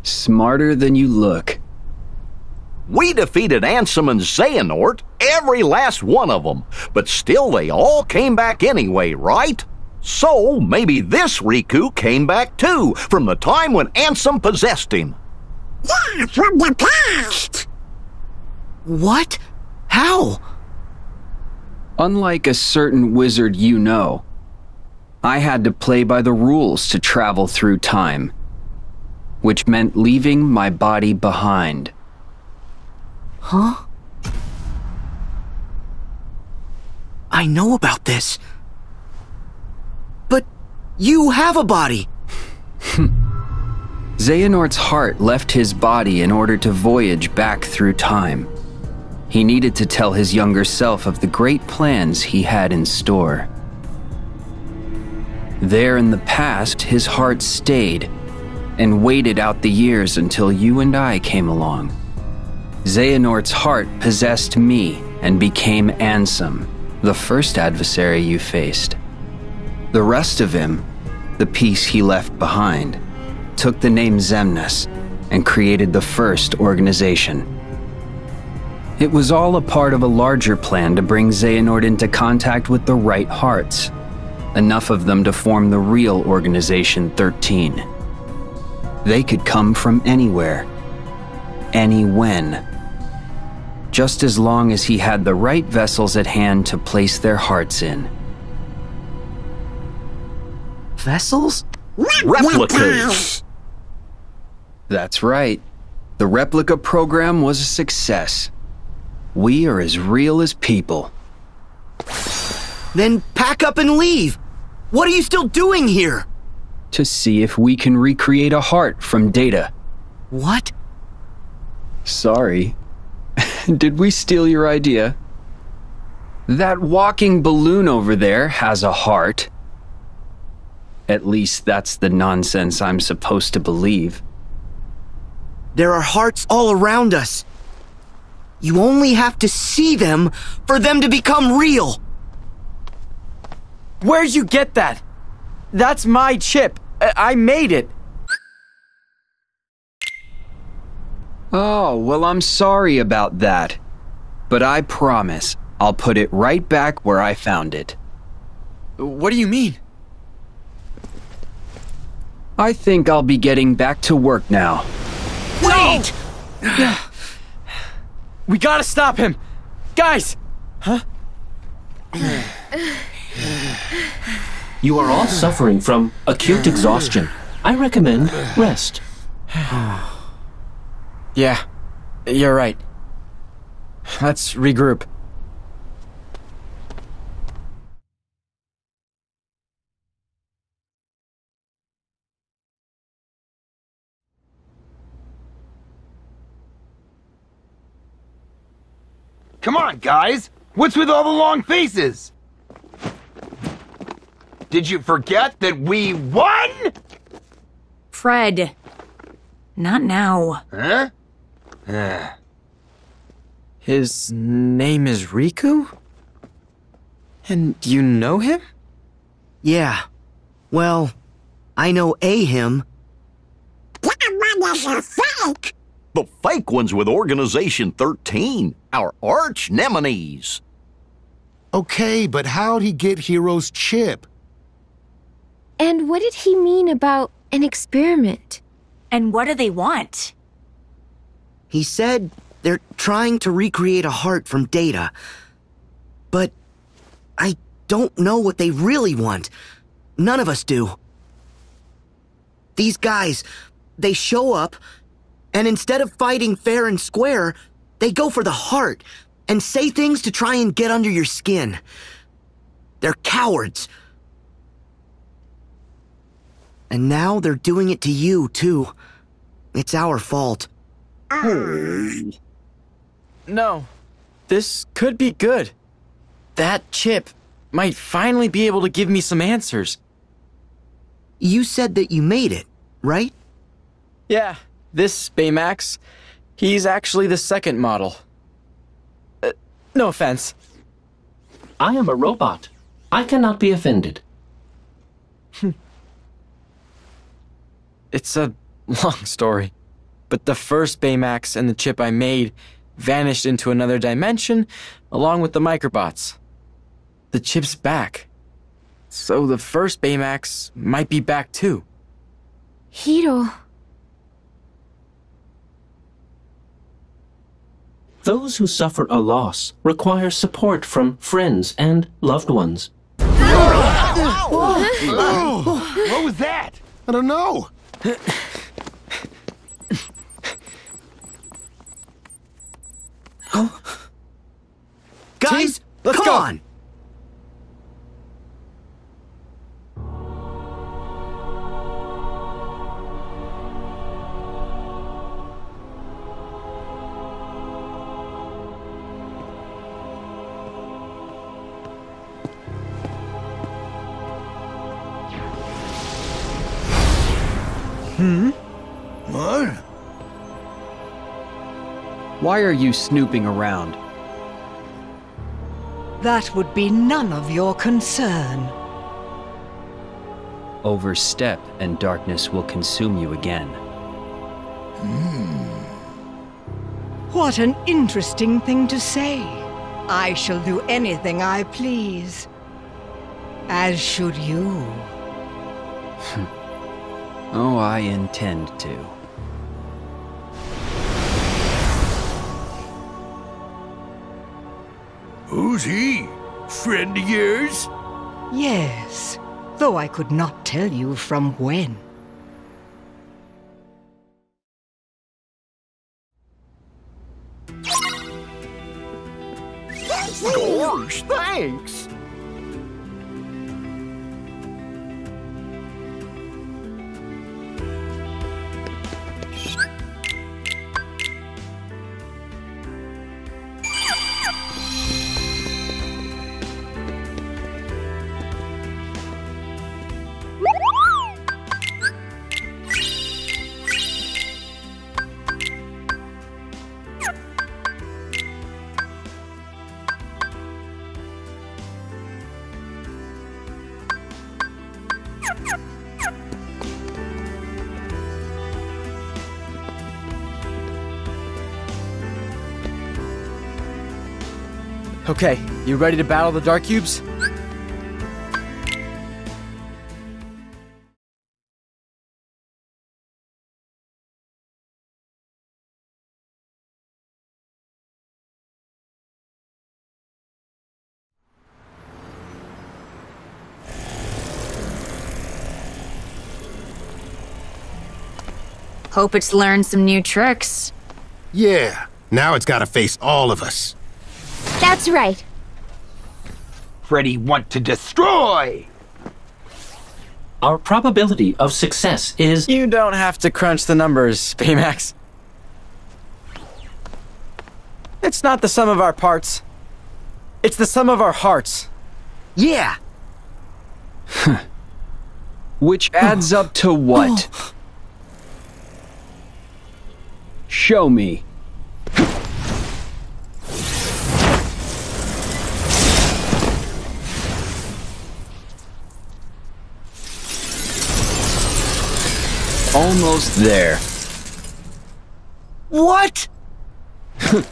Smarter than you look. We defeated Ansem and Xehanort, every last one of them, but still they all came back anyway, right? So maybe this Riku came back too, from the time when Ansem possessed him. Yeah, from the past. What? How? Unlike a certain wizard you know, I had to play by the rules to travel through time, which meant leaving my body behind. Huh? I know about this. You have a body. <laughs> Xehanort's heart left his body in order to voyage back through time. He needed to tell his younger self of the great plans he had in store. There in the past, his heart stayed and waited out the years until you and I came along. Xehanort's heart possessed me and became Ansem, the first adversary you faced. The rest of him, the piece he left behind, took the name Xemnas and created the first organization. It was all a part of a larger plan to bring Xehanort into contact with the right hearts, enough of them to form the real Organization 13. They could come from anywhere, any when, just as long as he had the right vessels at hand to place their hearts in. Vessels? Replicas! That's right. The replica program was a success. We are as real as people. Then pack up and leave. What are you still doing here? To see if we can recreate a heart from data. What? Sorry. <laughs> Did we steal your idea? That walking balloon over there has a heart. At least that's the nonsense I'm supposed to believe. There are hearts all around us. You only have to see them for them to become real. Where'd you get that? That's my chip. I, I made it. Oh, well, I'm sorry about that. But I promise I'll put it right back where I found it. What do you mean? I think I'll be getting back to work now. Wait! <sighs> we gotta stop him! Guys! Huh? You are all suffering from acute exhaustion. I recommend rest. <sighs> yeah, you're right. Let's regroup. Come on, guys! What's with all the long faces? Did you forget that we won? Fred. Not now. Huh? <sighs> His name is Riku? And you know him? Yeah. Well, I know a him. That one is a fake. The fake one's with Organization 13, our arch nemesis. Okay, but how'd he get Hiro's chip? And what did he mean about an experiment? And what do they want? He said they're trying to recreate a heart from data. But I don't know what they really want. None of us do. These guys, they show up, and instead of fighting fair and square, they go for the heart and say things to try and get under your skin. They're cowards. And now they're doing it to you, too. It's our fault. No. This could be good. That chip might finally be able to give me some answers. You said that you made it, right? Yeah, this Baymax, he's actually the second model. Uh, no offense. I am a robot. I cannot be offended. It's a long story. But the first Baymax and the chip I made vanished into another dimension along with the microbots. The chip's back. So the first Baymax might be back too. Hiro. Those who suffer a loss require support from friends and loved ones. What was that? I don't know. Guys, let's come go. on! Why are you snooping around? That would be none of your concern. Overstep, and darkness will consume you again. Hmm. What an interesting thing to say. I shall do anything I please. As should you. <laughs> Oh, I intend to. Who's he? Friend of yours? Yes, though I could not tell you from when. Gosh, thanks. You ready to battle the Dark Cubes? Hope it's learned some new tricks. Yeah, now it's gotta face all of us. That's right. Freddy want to destroy! Our probability of success is. You don't have to crunch the numbers, Baymax. It's not the sum of our parts. It's the sum of our hearts. Yeah. <laughs> Which adds up to what? Oh. Show me. Almost there. What? <laughs>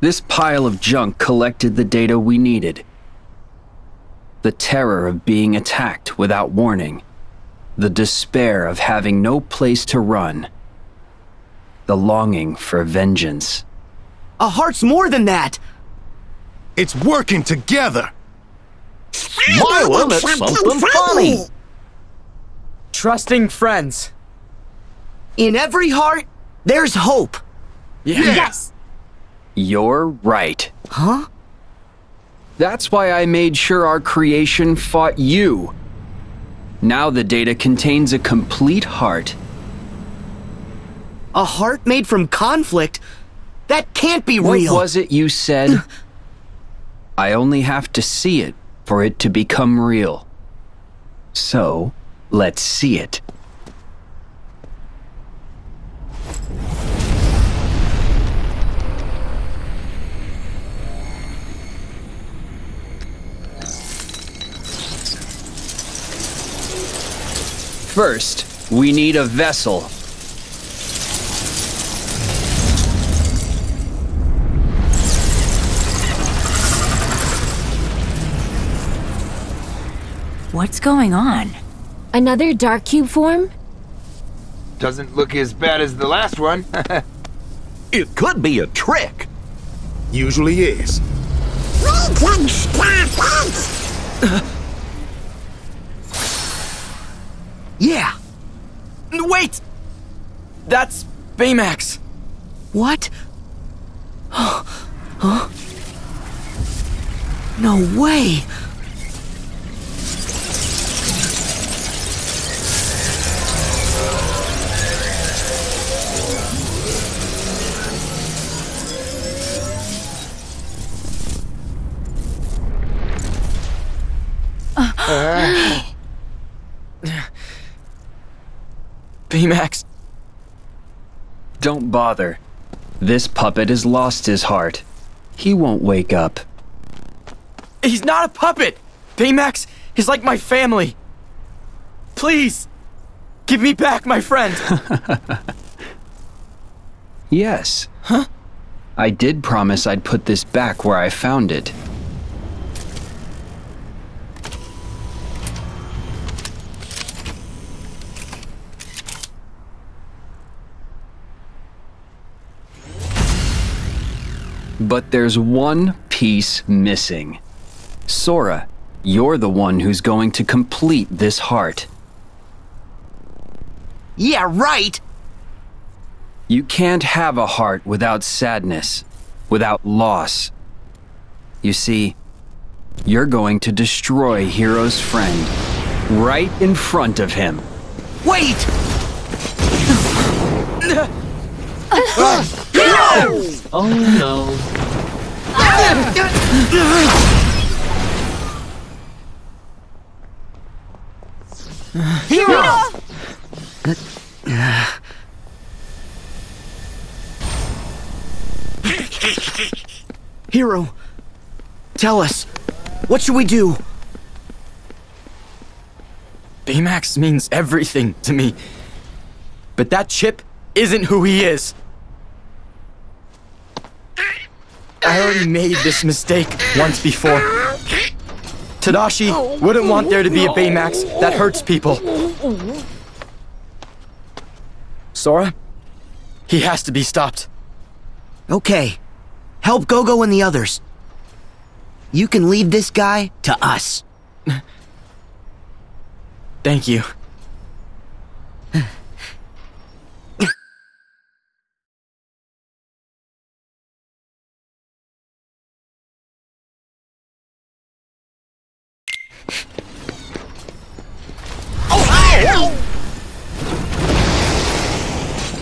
This pile of junk collected the data we needed. The terror of being attacked without warning. The despair of having no place to run. The longing for vengeance. A heart's more than that. It's working together. Smiling at something funny. Trusting friends. In every heart, there's hope. Yes. You're right. Huh? That's why I made sure our creation fought you. Now the data contains a complete heart. A heart made from conflict? That can't be What real. was it you said? <laughs> I only have to see it for it to become real. So, Let's see it. First, we need a vessel. What's going on? Another dark cube form? Doesn't look as bad as the last one. <laughs> it could be a trick. Usually is. We can stop it! Yeah. Wait! That's Baymax. What? <gasps> huh? No way! <sighs> Baymax. Don't bother. This puppet has lost his heart. He won't wake up. He's not a puppet! Baymax is like my family. Please, give me back my friend. <laughs> Yes. Huh? I did promise I'd put this back where I found it. But there's one piece missing. Sora, you're the one who's going to complete this heart. Yeah, right! You can't have a heart without sadness, without loss. You see, you're going to destroy Hiro's friend right in front of him. Wait! <laughs> Uh, Oh no. Hiro! Hiro, tell us, what should we do? Baymax means everything to me. But that chip isn't who he is. I already made this mistake once before. Tadashi wouldn't want there to be a Baymax that hurts people. Sora, he has to be stopped. Okay. Help Gogo and the others. You can leave this guy to us. Thank you.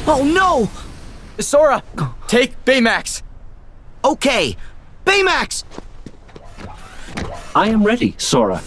Oh no! Sora, take Baymax. Okay, Baymax! I am ready, Sora.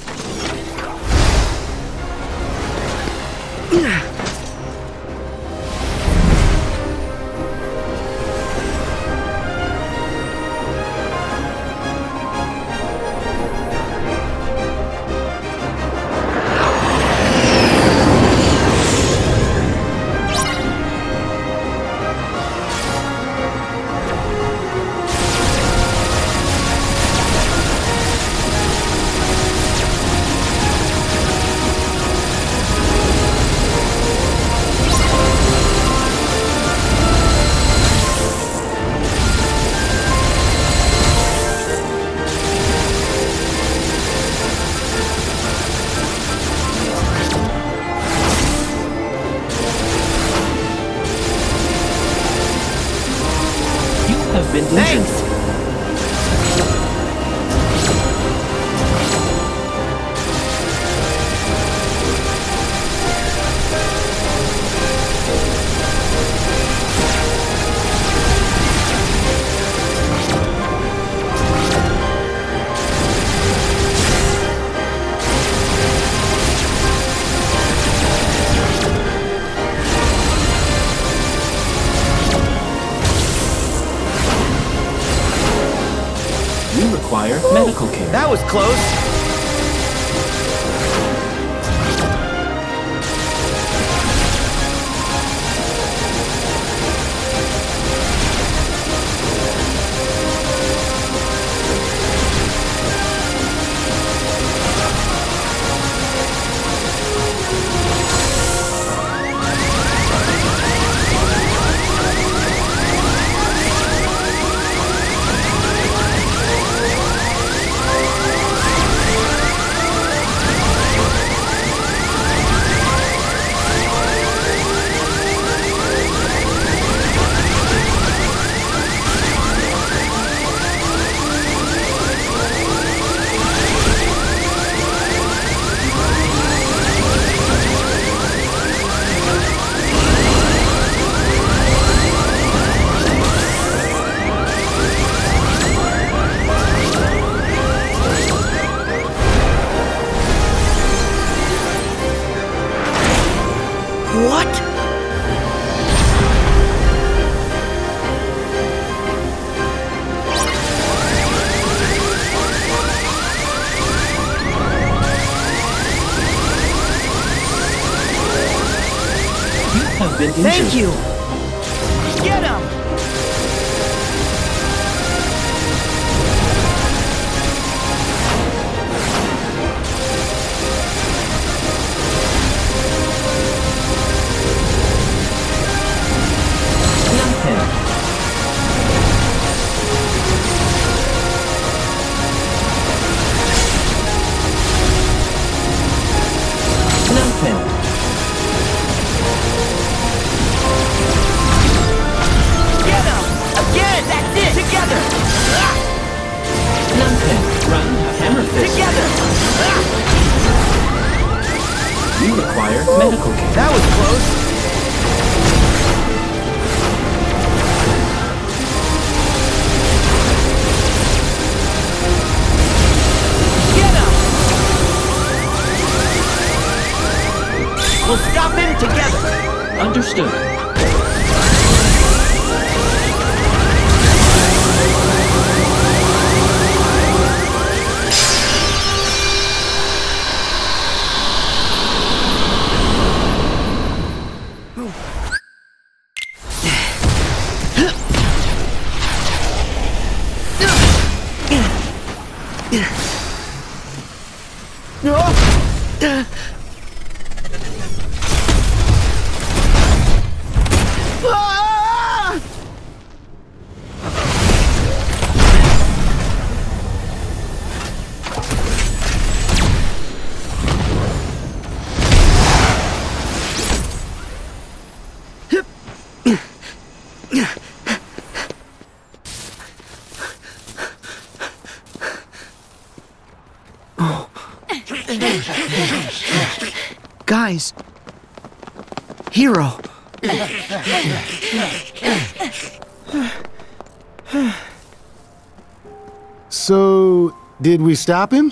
Stop him?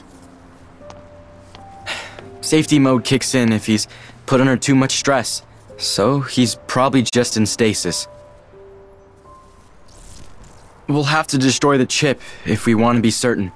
Safety mode kicks in if he's put under too much stress. So he's probably just in stasis. We'll have to destroy the chip if we want to be certain.